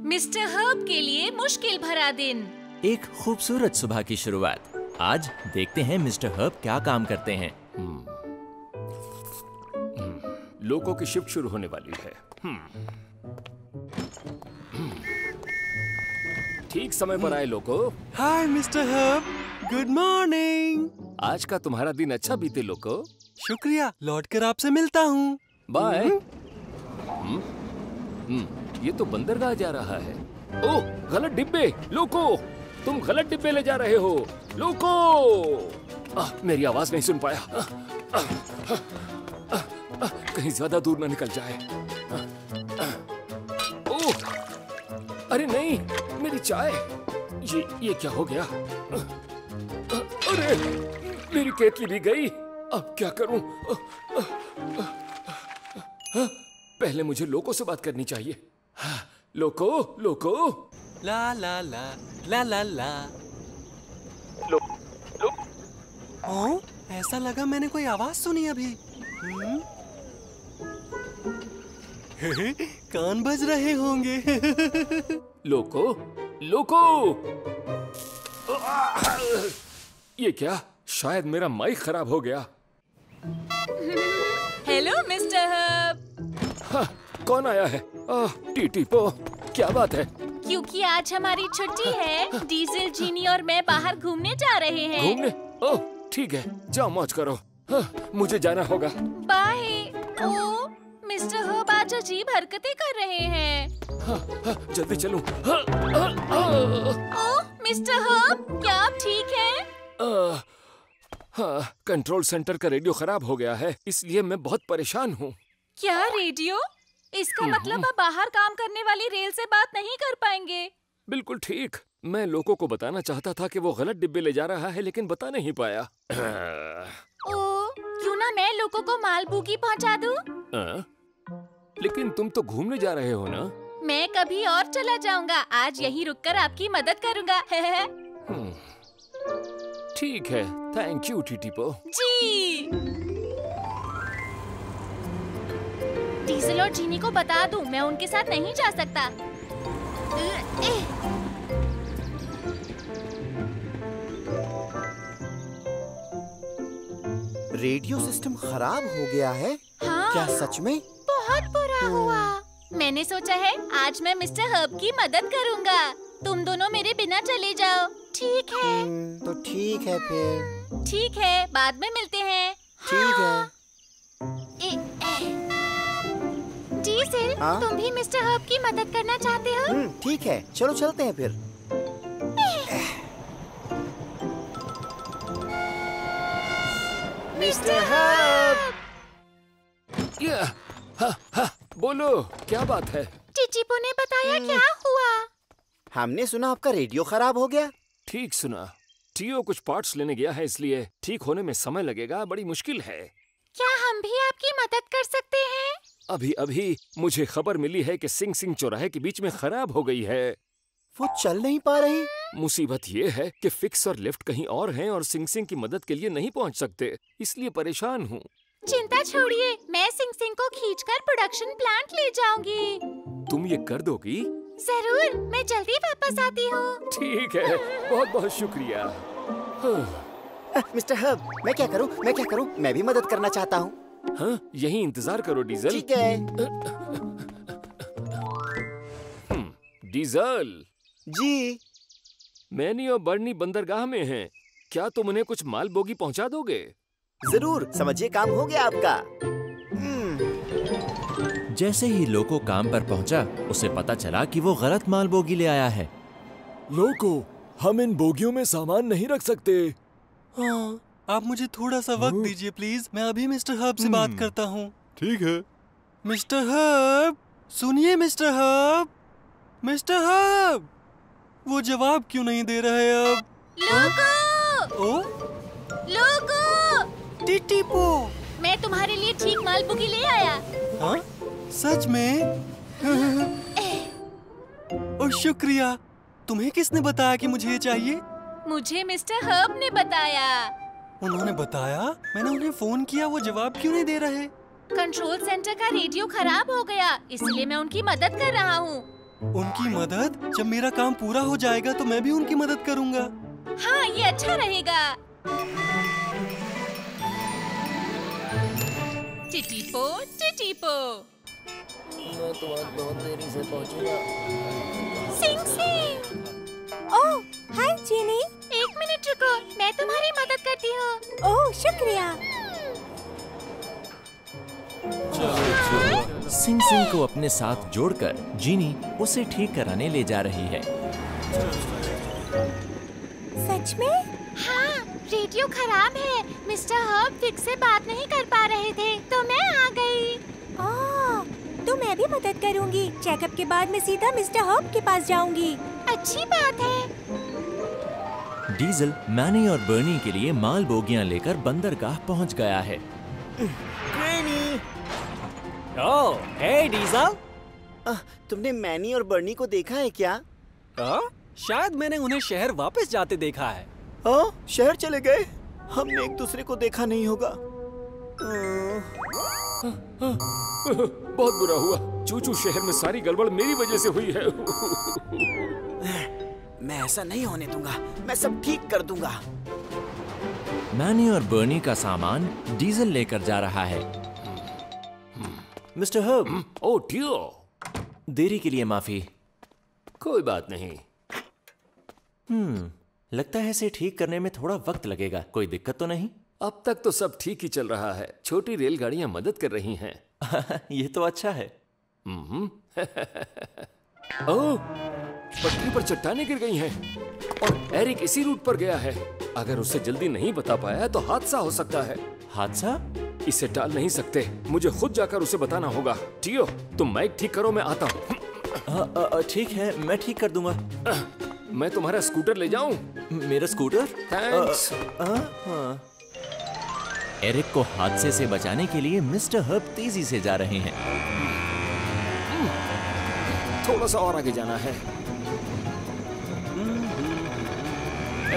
मिस्टर हर्ब के लिए मुश्किल भरा दिन। एक खूबसूरत सुबह की शुरुआत। आज देखते हैं मिस्टर हर्ब क्या काम करते हैं। लोगों की शिफ्ट शुरू होने वाली है। ठीक समय पर आए लोगो। Hi mister Herb good morning आज का तुम्हारा दिन अच्छा बीते लोगो। शुक्रिया लौट कर आपसे मिलता हूँ। बाय हम्म, हम्म, ये तो बंदरगाह जा रहा है। ओह गलत डिब्बे लोको तुम गलत डिब्बे ले जा रहे हो लोको आह, मेरी आवाज़ नहीं सुन पाया। आह, आह, आह, कहीं ज़्यादा दूर ना निकल जाए। ओह अरे नहीं मेरी चाय। ये ये क्या हो गया? अरे मेरी केतली भी गई। अब क्या करूँ? हाँ, पहले मुझे लोको से बात करनी चाहिए। हाँ, लोको लोको। ला ला ला ला ला ला। लो, लो, ओ, ऐसा लगा मैंने कोई आवाज़ सुनी अभी? कान बज रहे होंगे। लोको लोको! ये क्या? शायद मेरा माइक खराब हो गया। हेलो मिस्टर हर्ब हाँ, कौन आया है? आह, टीटी पो क्या बात है? क्योंकि आज हमारी छुट्टी है डीजल जीनी और मैं बाहर घूमने जा रहे हैं। घूमने? ओह ठीक है जाओ मौज करो। हाँ, मुझे जाना होगा। बाय। ओ मिस्टर हर्ब आज अजीब हरकतें कर रहे हैं। हाँ, हाँ, जल्दी चलूँ। हाँ, हाँ, हाँ, ओ मिस्टर हर्ब क्या आप ठीक हैं? हाँ। कंट्रोल सेंटर का रेडियो खराब हो गया है इसलिए मैं बहुत परेशान हूँ। क्या रेडियो? इसका मतलब आप बाहर काम करने वाली रेल से बात नहीं कर पाएँगे। बिल्कुल ठीक। मैं लोगों को बताना चाहता था कि वो गलत डिब्बे ले जा रहा है लेकिन बता नहीं पाया। ओ क्यों ना मैं लोगों को मालबूगी पहुँचा दूँ? आ? लेकिन तुम तो घूमने जा रहे हो ना? मैं कभी और चला जाऊँगा। आज यहीं रुककर आपकी मदद करूँगा। हम्म, ठीक है। Thank you Titipo ji. Diesel और जीनी को बता दूँ मैं उनके साथ नहीं जा सकता। अ, एह, रेडियो सिस्टम खराब हो गया है। हाँ। क्या सच में? बहुत बुरा हुआ। मैंने सोचा है आज मैं मिस्टर हर्ब की मदद करूँगा। तुम दोनों मेरे बिना चले जाओ। ठीक है। हम्म, तो ठीक है फिर। ठीक है बाद में मिलते हैं। ठीक हाँ। है। ए, ए, जी सिल हाँ? तुम भी मिस्टर हर्ब की मदद करना चाहते हो? हम्म, ठीक है। चलो चलते हैं फिर। या, हा, हा, बोलो क्या बात है? चिचिपो ने बताया क्या हुआ? हमने सुना आपका रेडियो खराब हो गया। ठीक सुना। टीओ कुछ पार्ट्स लेने गया है इसलिए ठीक होने में समय लगेगा बड़ी मुश्किल है। क्या हम भी आपकी मदद कर सकते हैं? अभी अभी मुझे खबर मिली है कि सिंह सिंह चौराहे के बीच में खराब हो गई है। वो चल नहीं पा रही। मुसीबत ये है कि फिक्स और लिफ्ट कहीं और हैं और सिंह सिंह की मदद के लिए नहीं पहुँच सकते इसलिए परेशान हूँ। चिंता छोड़िए मैं सिंह सिंह को खींचकर प्रोडक्शन प्लांट ले जाऊँगी। तुम ये कर दोगी? ज़रूर मैं जल्दी वापस आती हूँ। ठीक है बहुत बहुत शुक्रिया। मिस्टर हब मैं क्या करूँ? मैं क्या करूँ? मैं भी मदद करना चाहता हूँ। हाँ यही इंतज़ार करो डीजल। ठीक है। हम्म, डीजल। जी। मैनी और बर्नी बंदरगाह में हैं। क्या तुम उन्हें कुछ माल बोगी पहुँचा दोगे? ज़रूर समझिए काम हो गया आपका। जैसे ही लोको काम पर पहुँचा उसे पता चला कि वो गलत माल बोगी ले आया है। लोको हम इन बोगियों में सामान नहीं रख सकते। हाँ आप मुझे थोड़ा सा वक्त दीजिए प्लीज़। मैं अभी मिस्टर हर्ब से बात करता हूँ। ठीक है। मिस्टर हर्ब सुनिए मिस्टर हर्ब। Mister Herb! वो जवाब क्यों नहीं दे रहे अब? लोगो! ओ? लोगो! टिटिपो मैं तुम्हारे लिए ठीक मालपुगी ले आया। हाँ? सच में? ओ शुक्रिया। तुम्हें किसने बताया कि मुझे ये चाहिए? मुझे मिस्टर हर्ब ने बताया। उन्होंने बताया? मैंने उन्हें फ़ोन किया वो जवाब क्यों नहीं दे रहे? कंट्रोल सेंटर का रेडियो खराब हो गया इसलिए मैं उनकी मदद कर रहा हूँ। उनकी मदद? जब मेरा काम पूरा हो जाएगा तो मैं भी उनकी मदद करूँगा। हाँ ये अच्छा रहेगा। टिटीपो टिटीपो मैं तो आज बहुत देरी से पहुंचूँगा सिंह सिंह। ओह हाय जीनी एक मिनट रुको मैं तुम्हारी मदद करती हूँ। ओह शुक्रिया। सिंह सिंह को अपने साथ जोड़कर जीनी उसे ठीक कराने ले जा रही है। सच में? हाँ रेडियो खराब है। मिस्टर हर्ब ठीक से बात नहीं कर पा रहे थे तो मैं आ गई। तो मैं भी मदद करूँगी। चेकअप के बाद मैं सीधा मिस्टर हॉब के पास जाऊँगी। अच्छी बात है। डीजल मैनी और बर्नी के लिए माल बोगियाँ लेकर बंदरगाह पहुँच गया है। ओह हे डीजल आह, तुमने मैनी और बर्नी को देखा है क्या? हाँ? शायद मैंने उन्हें शहर वापस जाते देखा है। हाँ शहर चले गए? हमने एक दूसरे को देखा नहीं होगा। बहुत बुरा हुआ। चूचू शहर में सारी गड़बड़ मेरी वजह से हुई है। मैं ऐसा नहीं होने दूँगा। मैं सब ठीक कर दूँगा। मैनी और बर्नी का सामान डीजल लेकर जा रहा है। Mister herb. ओ टियो। देरी के लिए माफ़ी। कोई बात नहीं। हम्म लगता है इसे ठीक करने में थोड़ा वक्त लगेगा कोई दिक्कत तो नहीं? अब तक तो सब ठीक ही चल रहा है छोटी रेलगाड़ियाँ मदद कर रही हैं। ये तो अच्छा है। हम्म। ओह, पटरी पर चट्टाने गिर गई हैं और एरिक इसी रूट पर गया है। अगर उसे जल्दी नहीं बता पाया तो हादसा हो सकता है। हादसा? इसे टाल नहीं सकते। मुझे खुद जाकर उसे बताना होगा। टियो तुम माइक ठीक करो मैं आता हूँ। ठीक है मैं ठीक कर दूँगा। मैं तुम्हारा स्कूटर ले जाऊँ? मेरा स्कूटर? थैंक्स हाँ। एरिक को हादसे से बचाने के लिए मिस्टर हर्ब तेज़ी से जा रहे हैं। थोड़ा सा और आगे जाना है।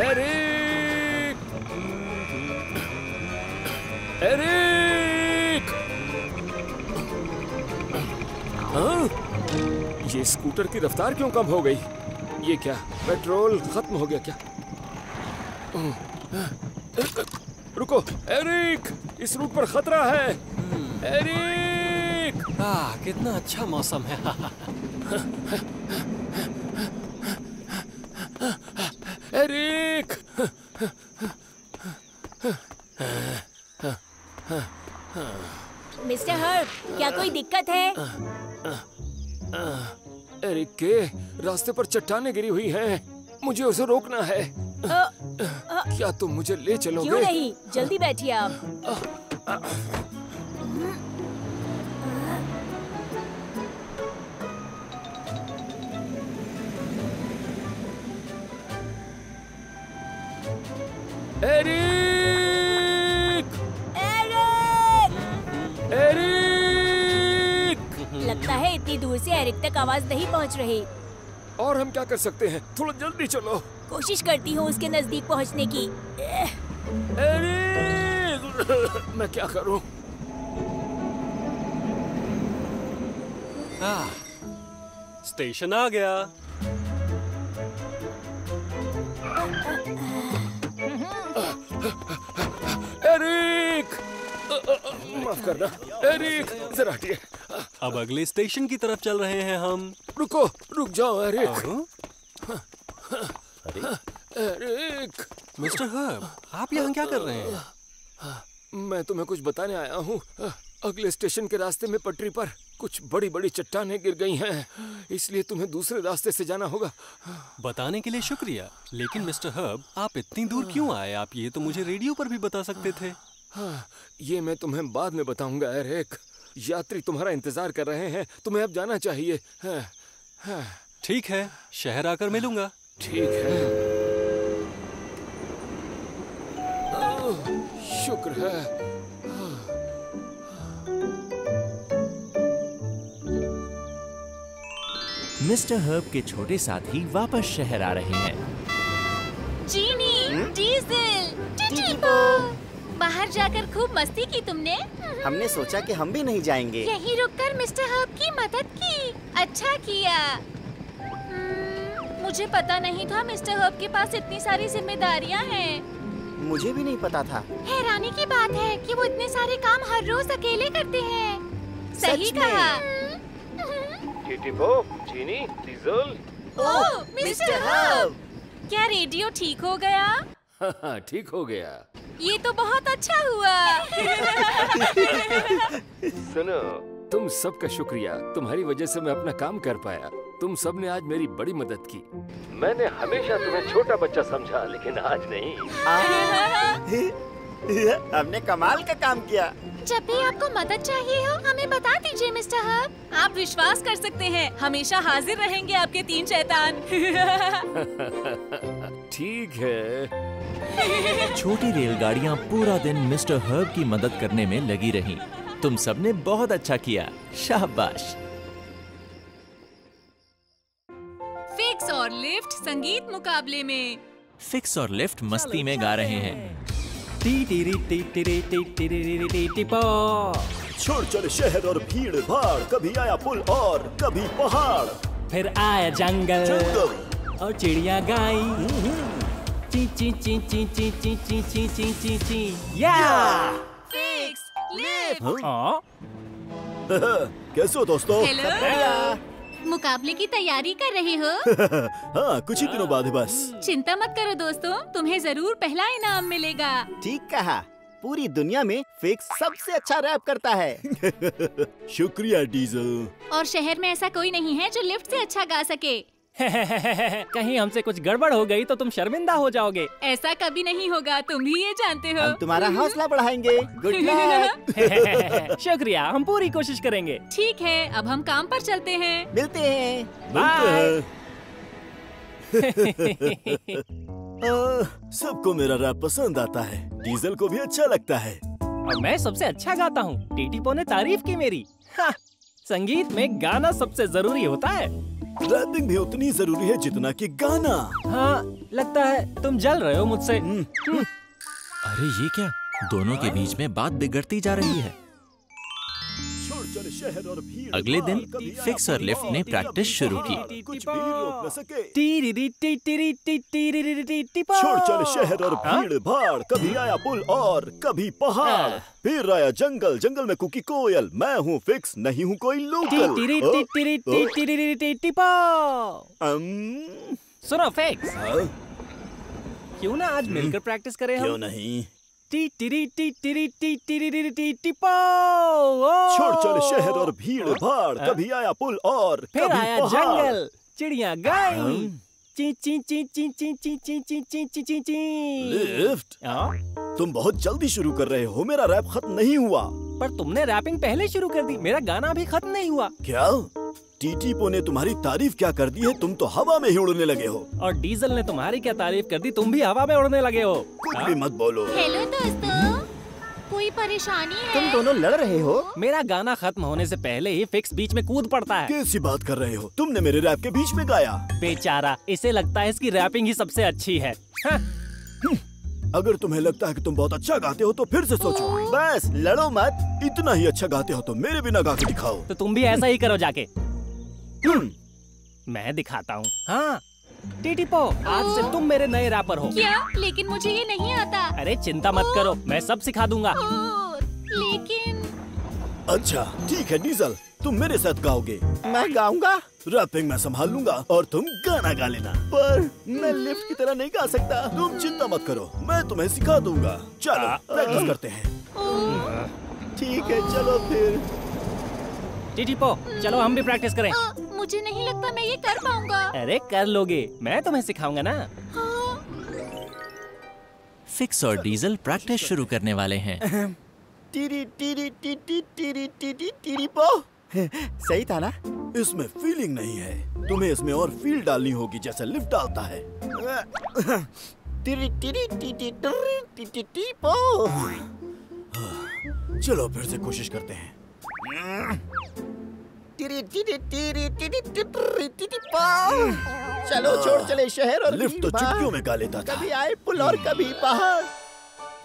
एरिक! एरिक! हाँ? ये स्कूटर की रफ्तार क्यों कम हो गई? ये क्या पेट्रोल खत्म हो गया क्या? रुको एरिक! इस रूट पर खतरा है। एरिक! आह कितना अच्छा मौसम है। एरिक! मिस्टर हर्ब क्या कोई दिक्कत है? एरिक के रास्ते पर चट्टाने गिरी हुई हैं। मुझे उसे रोकना है। अ, अ, क्या तुम मुझे ले चलोगे? क्यों नहीं? जल्दी बैठिए आप। एरिक! तक आवाज़ नहीं पहुँच रही। और हम क्या कर सकते हैं? थोड़ा जल्दी चलो। कोशिश करती हूँ उसके नज़दीक पहुँचने की। अरे मैं क्या करूँ? स्टेशन आ गया। एरिक! माफ़ करना। एरिक जरा हटिए। अब अगले स्टेशन की तरफ़ चल रहे हैं हम। रुको रुक जाओ एरिक। हाँ? एरिक। मिस्टर हर्ब आप यहाँ क्या कर रहे हैं? मैं तुम्हें कुछ बताने आया हूँ। अगले स्टेशन के रास्ते में पटरी पर कुछ बड़ी बड़ी चट्टानें गिर गई हैं। इसलिए तुम्हें दूसरे रास्ते से जाना होगा। बताने के लिए शुक्रिया लेकिन मिस्टर हर्ब आप इतनी दूर क्यों आए? आप ये तो मुझे रेडियो पर भी बता सकते थे। हाँ, ये मैं तुम्हें बाद में बताऊँगा एरिक। यात्री तुम्हारा इंतज़ार कर रहे हैं तुम्हें अब जाना चाहिए। हाँ, हाँ, ठीक है शहर आकर मिलूँगा। ठीक है। शुक्र है। मिस्टर हर्ब के छोटे साथी वापस शहर आ रहे हैं। जीनी डीजल टिटिपो बाहर जाकर खूब मस्ती की तुमने। हमने सोचा कि हम भी नहीं जाएँगे। यहीं रुककर मिस्टर हर्ब की मदद की। अच्छा किया। हम्म, मुझे पता नहीं था मिस्टर हर्ब के पास इतनी सारी जिम्मेदारियाँ हैं। मुझे भी नहीं पता था। हैरानी की बात है कि वो इतने सारे काम हर रोज अकेले करते हैं। सही कहा। चीनी डीजल। Oh mister Herb! क्या रेडियो ठीक हो गया? हाँ, ठीक हो गया। ये तो बहुत अच्छा हुआ। सुनो। तुम सबका शुक्रिया। तुम्हारी वजह से मैं अपना काम कर पाया। तुम सबने आज मेरी बड़ी मदद की। मैंने हमेशा तुम्हें छोटा बच्चा समझा लेकिन आज नहीं। हमने कमाल का काम किया। जब भी आपको मदद चाहिए हो हमें बता दीजिए मिस्टर हर्ब आप विश्वास कर सकते हैं हमेशा हाजिर रहेंगे आपके तीन शैतान ठीक है। छोटी रेलगाड़ियाँ पूरा दिन मिस्टर हर्ब की मदद करने में लगी रहीं। तुम सबने बहुत अच्छा किया। शाबाश। फिक्स और लिफ्ट संगीत मुकाबले में। फिक्स और लिफ्ट मस्ती में गा रहे हैं। टी टीरी टी टीरी टी टीरी टी टी टी छोड़ चले शहर और भीड़ भाड़ कभी आया पुल और कभी पहाड़। फिर आया जंगल। जंगल। और चिड़िया गाई ची ची ची ची ची ची ची ची ची ची ची या फिक्स हाँ? कैसे हो दोस्तों हेलो मुकाबले की तैयारी कर रहे हो हाँ कुछ ही दिनों बाद है बस चिंता मत करो दोस्तों तुम्हें ज़रूर पहला इनाम मिलेगा ठीक कहा पूरी दुनिया में फिक्स सबसे अच्छा रैप करता है शुक्रिया डीजल और शहर में ऐसा कोई नहीं है जो लिफ्ट से अच्छा गा सके कहीं हमसे कुछ गड़बड़ हो गई तो तुम शर्मिंदा हो जाओगे। ऐसा कभी नहीं होगा तुम भी ये जानते हो। हम तुम्हारा हौसला बढ़ाएँगे। गुड शुक्रिया हम पूरी कोशिश करेंगे। ठीक है अब हम काम पर चलते हैं। मिलते हैं। बाय सबको मेरा रैप पसंद आता है। डीजल को भी अच्छा लगता है। और मैं सबसे अच्छा गाता हूँ। टीटीपो ने तारीफ़ की मेरी। हाँ, संगीत में गाना सबसे ज़रूरी होता है। रैपिंग भी उतनी ज़रूरी है जितना कि गाना। हाँ लगता है तुम जल रहे हो मुझसे। अरे ये क्या? दोनों के बीच में बात बिगड़ती जा रही है। अगले दिन फिक्स और लिफ्ट ने प्रैक्टिस शुरू की। छोड़ चले शहर और भीड़ भाड़ कभी आया पुल और कभी पहाड़ फिर आया जंगल जंगल में कुकी कोयल मैं हूँ फिक्स नहीं हूँ कोई सुनो फिक्स क्यों ना आज मिलकर प्रैक्टिस करें क्यों नहीं छोड़ चले शहर और भीड़ भाड़ कभी आया पुल और फिर आया जंगल चिड़िया गई लिफ्ट? तुम बहुत जल्दी शुरू कर रहे हो मेरा रैप खत्म नहीं हुआ पर तुमने रैपिंग पहले शुरू कर दी मेरा गाना अभी खत्म नहीं हुआ क्या टीटी पो ने तुम्हारी तारीफ़ क्या कर दी है? तुम तो हवा में ही उड़ने लगे हो। और डीजल ने तुम्हारी क्या तारीफ़ कर दी? तुम भी हवा में उड़ने लगे हो। कुछ हाँ? भी मत बोलो। हेलो दोस्तों कोई परेशानी है? तुम दोनों लड़ रहे हो? मेरा गाना खत्म होने से पहले ही फिक्स बीच में कूद पड़ता है। कैसी बात कर रहे हो? तुमने मेरे रैप के बीच में गाया। बेचारा इसे लगता है इसकी रैपिंग ही सबसे अच्छी है। हाँ, अगर तुम्हें लगता है कि तुम बहुत अच्छा गाते हो तो फिर से सोचो। बस लड़ो मत। इतना ही अच्छा गाते हो तो मेरे बिना गा के दिखाओ। तो तुम भी ऐसा ही करो जाके। मैं दिखाता हूँ। हाँ। टीटीपो आज से तुम मेरे नए रैपर हो। क्या? लेकिन मुझे ये नहीं आता। अरे चिंता मत करो मैं सब सिखा दूँगा। ओ, लेकिन अच्छा ठीक है डीजल तुम मेरे साथ गाओगे। मैं गाऊँगा रैपिंग मैं संभाल लूँगा और तुम गाना गा लेना। पर मैं लिफ्ट की तरह नहीं गा सकता। तुम चिंता मत करो मैं तुम्हें सिखा दूँगा। चलो प्रैक्टिस करते हैं। ठीक है चलो फिर। टीटीपो चलो हम भी प्रैक्टिस करें। ओ, मुझे नहीं लगता मैं ये कर पाऊँगा। अरे कर लोगे मैं तुम्हें सिखाऊँगा ना। हाँ, फिक्स और डीजल प्रैक्टिस शुरू करने वाले हैं। टीरी टीरी टी टी टीरी टी टी टीरी पो। सही था ना? इसमें फीलिंग नहीं है। तुम्हें इसमें और फील डालनी होगी जैसे लिफ्ट डालता है। टीरी टीरी टीरी चलो फिर से कोशिश करते हैं। चलो छोड़ चले शहर और लिफ्ट तो चुटकियों में गा लेता था। कभी आए पुल और कभी पहाड़।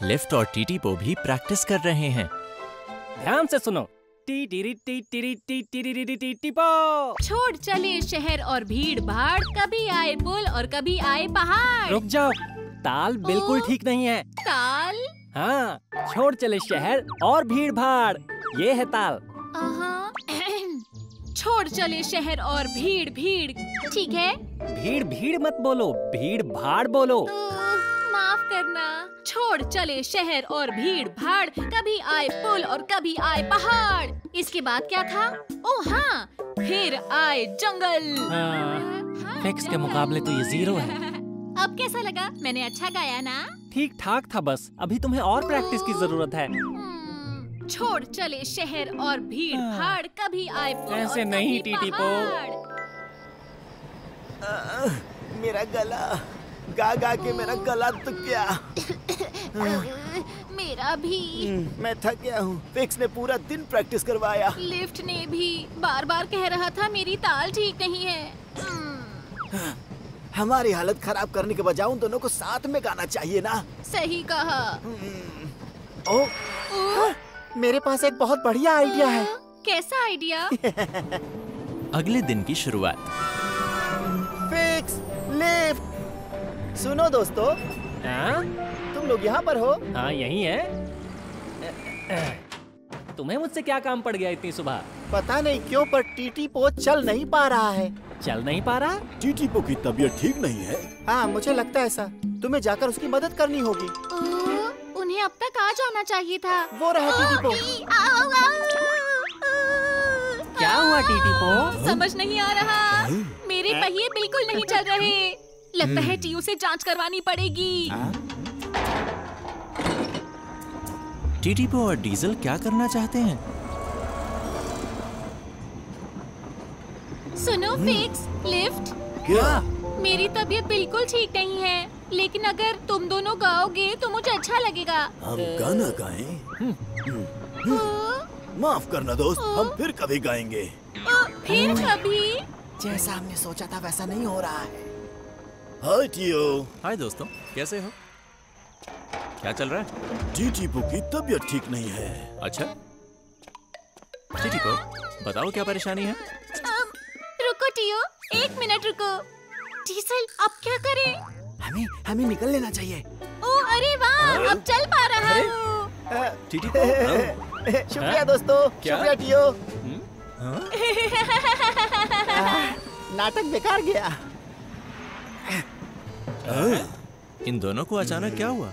लिफ्ट और टीटीपो भी प्रैक्टिस कर रहे हैं। ध्यान से सुनो। टी टीरी टी टीरी टी टीरी टी टी टीपो। छोड़ चले शहर और भीड़ भाड़ कभी आए पुल और कभी आए पहाड़। रुक जाओ। ताल बिल्कुल ठीक नहीं है। ताल? हाँ छोड़ चले शहर और भीड़ भाड़ ये है ताल। छोड़ चले शहर और भीड़ भीड़। ठीक है? भीड़ भीड़ मत बोलो भीड़ भाड़ बोलो। माफ़ करना। छोड़ चले शहर और भीड़ भाड़। कभी आए पुल और कभी आए पहाड़। इसके बाद क्या था? ओ हाँ फिर आए जंगल। हाँ, फिक्स के मुकाबले तो ये ज़ीरो है। अब कैसा लगा? मैंने अच्छा गाया ना? ठीक ठाक था बस। अभी तुम्हें और प्रैक्टिस की ज़रूरत है। हम्म, छोड़ चले शहर और भीड़ भाड़ कभी आए ऐसे नहीं, टीटी पो। मेरा गला गा गा के मेरा गला तो क्या मेरा भी। मैं थक गया हूँ। फिक्स ने पूरा दिन प्रैक्टिस करवाया। लिफ्ट ने भी। बार बार कह रहा था मेरी ताल ठीक नहीं है। हम्म, हमारी हालत खराब करने के बजाय उन दोनों को साथ में गाना चाहिए ना। सही कहा। ओ, हाँ, मेरे पास एक बहुत बढ़िया आइडिया है। कैसा आइडिया? अगले दिन की शुरुआत। Fix lift. सुनो दोस्तों। हाँ? तुम लोग यहाँ पर हो। हाँ यही है। तुम्हें मुझसे क्या काम पड़ गया इतनी सुबह? पता नहीं क्यों पर टीटी पो चल नहीं पा रहा है। चल नहीं पा रहा? टीटी पो की तबीयत ठीक नहीं है। हाँ मुझे लगता है ऐसा। तुम्हें जाकर उसकी मदद करनी होगी। उन्हें अब तक आ जाना चाहिए था वो रहा टीटी पो क्या हुआ टीटी पो समझ नहीं आ रहा मेरे मेरे पहिए बिल्कुल नहीं चल रहे लगता है टीयू से जाँच करवानी पड़ेगी टीटीपो और डीजल क्या करना चाहते हैं सुनो फिक्स लिफ्ट क्या मेरी तबीयत बिल्कुल ठीक नहीं है लेकिन अगर तुम दोनों गाओगे तो मुझे अच्छा लगेगा। हम गाना गाएँ? माफ़ करना दोस्त हम फिर कभी गाएँगे। फिर कभी? जैसा हमने सोचा था वैसा नहीं हो रहा है। हाय टियो हाय दोस्तों कैसे हो? क्या चल रहा है? टीटीपो की तबीयत ठीक नहीं है। अच्छा। टीटीपो बताओ क्या परेशानी है? रुको टियो एक मिनट रुको। डीजल अब क्या करें? हमें हमें निकल लेना चाहिए। ओ अरे वाह अब चल पा रहा हूँ। टीटीपो शुक्रिया दोस्तों शुक्रिया टियो नाटक बेकार गया। इन दोनों को अचानक क्या हुआ?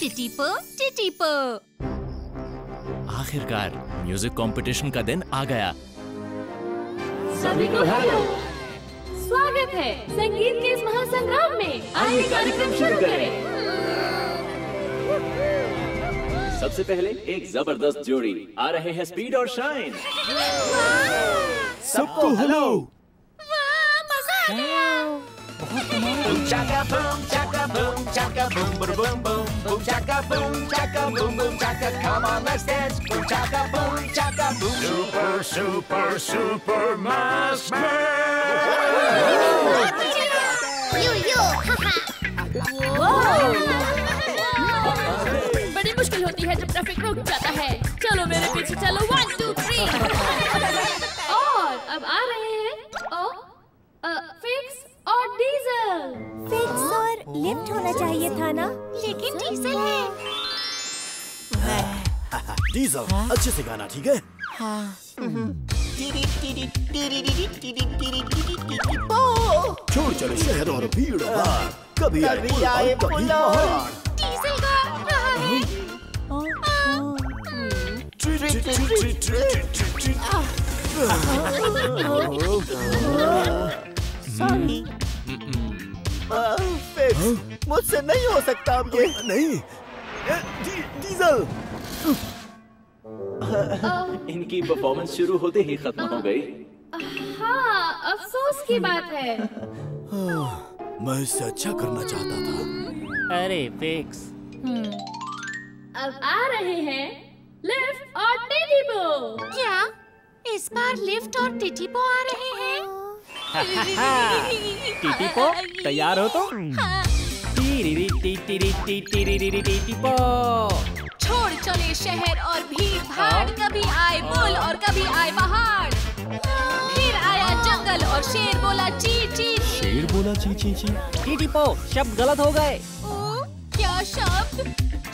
टिटीपो टिटीपो। आखिरकार म्यूज़िक कंपटीशन का दिन आ गया। सभी को हेलो। स्वागत है संगीत के इस महासंग्राम में। आइए कार्यक्रम शुरू करें। सबसे पहले एक ज़बरदस्त जोड़ी। आ रहे हैं स्पीड और शाइन। सबको हेलो। वाह मज़ा आ गया। Boom, chaka boom, boom, boom, boom, boom, chaka boom, chaka boom, boom, chaka. Come on, let's dance. Boom, chaka boom, chaka boom. Super, super, super mask you you बड़ी मुश्किल होती है जब ट्रैफ़िक रुक जाता है चलो मेरे पीछे चलो वन टू थ्री और अब आ रहे हैं ओ अ, फिक्स और डीजल फिक्स लिफ्ट होना चाहिए था ना लेकिन डीजल है डीजल अच्छे से गाना ठीक है छोड़ चले शहर और भीड़ भाड़ कभी आए कभी आए डीजल गा रहा है सॉरी मुझसे नहीं हो सकता अब ये। नहीं। D- diesel. इनकी परफॉर्मेंस शुरू होते ही खत्म हो गई। हाँ अफसोस की बात है। मैं इससे अच्छा करना चाहता था। अरे फिक्स अब आ रहे हैं लिफ्ट और टेडीबो क्या? इस बार लिफ्ट और टिटीपो आ रहे हैं? टीटीपो तैयार हो तो हाँ, टीपो छोड़ चले शहर और भीड़ भाड़ कभी आए बुल और कभी आए पहाड़। फिर आया जंगल और शेर बोला ची ची शेर बोला ची ची ची। टीटीपो शब्द गलत हो गए। ओ क्या शब्द?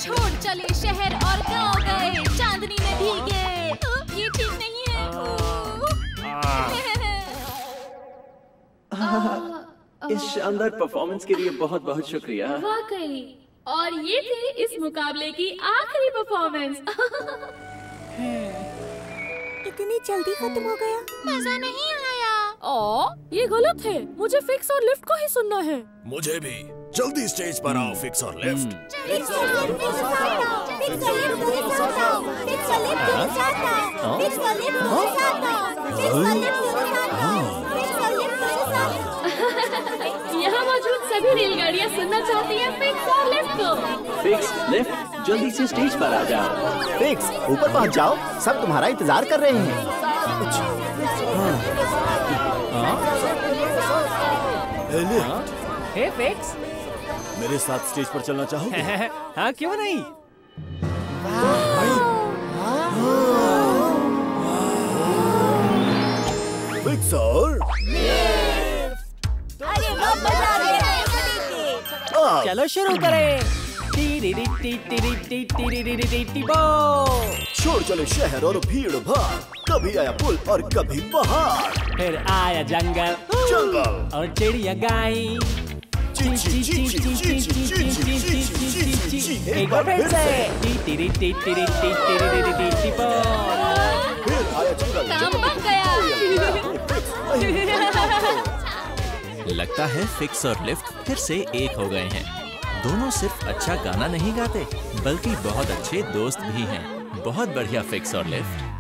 छोड़ चले शहर और गाँव गए चांदनी में भीगे। ये ठीक नहीं है। इस शानदार परफॉर्मेंस के लिए बहुत बहुत शुक्रिया। वाकई। और ये थी इस मुकाबले की आखिरी परफॉर्मेंस इतनी जल्दी खत्म हो गया। मज़ा नहीं आया। ओ ये गलत है। मुझे फिक्स और लिफ्ट को ही सुनना है। मुझे भी। जल्दी स्टेज पर आओ फिक्स और लेफ़्ट फिक्स और लिफ्ट फिक्स और लिफ्ट फिक्स और लिफ्ट फिक्स और लिफ्ट फिक्स और लिफ्ट सभी रेलगाड़ियाँ सुनना चाहती हैं। फिक्स और लिफ्ट को। फिक्स लिफ्ट जल्दी से स्टेज पर आ जाओ। फिक्स ऊपर पहुँच जाओ। सब तुम्हारा इंतज़ार कर रहे हैं। हे। फिक्स मेरे साथ स्टेज पर चलना चाहोगे? हाँ क्यों नहीं? फिक्स और अरे देख के अब चलो शुरू hmm. करें। छोड़ चले शहर और भीड़ भाड़ कभी आया पुल और कभी पहाड़ फिर आया जंगल जंगल और चिड़िया गाय एक बार फिर से फिर आया जंगल लगता है फिक्स और लिफ्ट फिर से एक हो गए हैं। दोनों सिर्फ़ अच्छा गाना नहीं गाते, बल्कि बहुत अच्छे दोस्त भी हैं। बहुत बढ़िया फिक्स और लिफ्ट।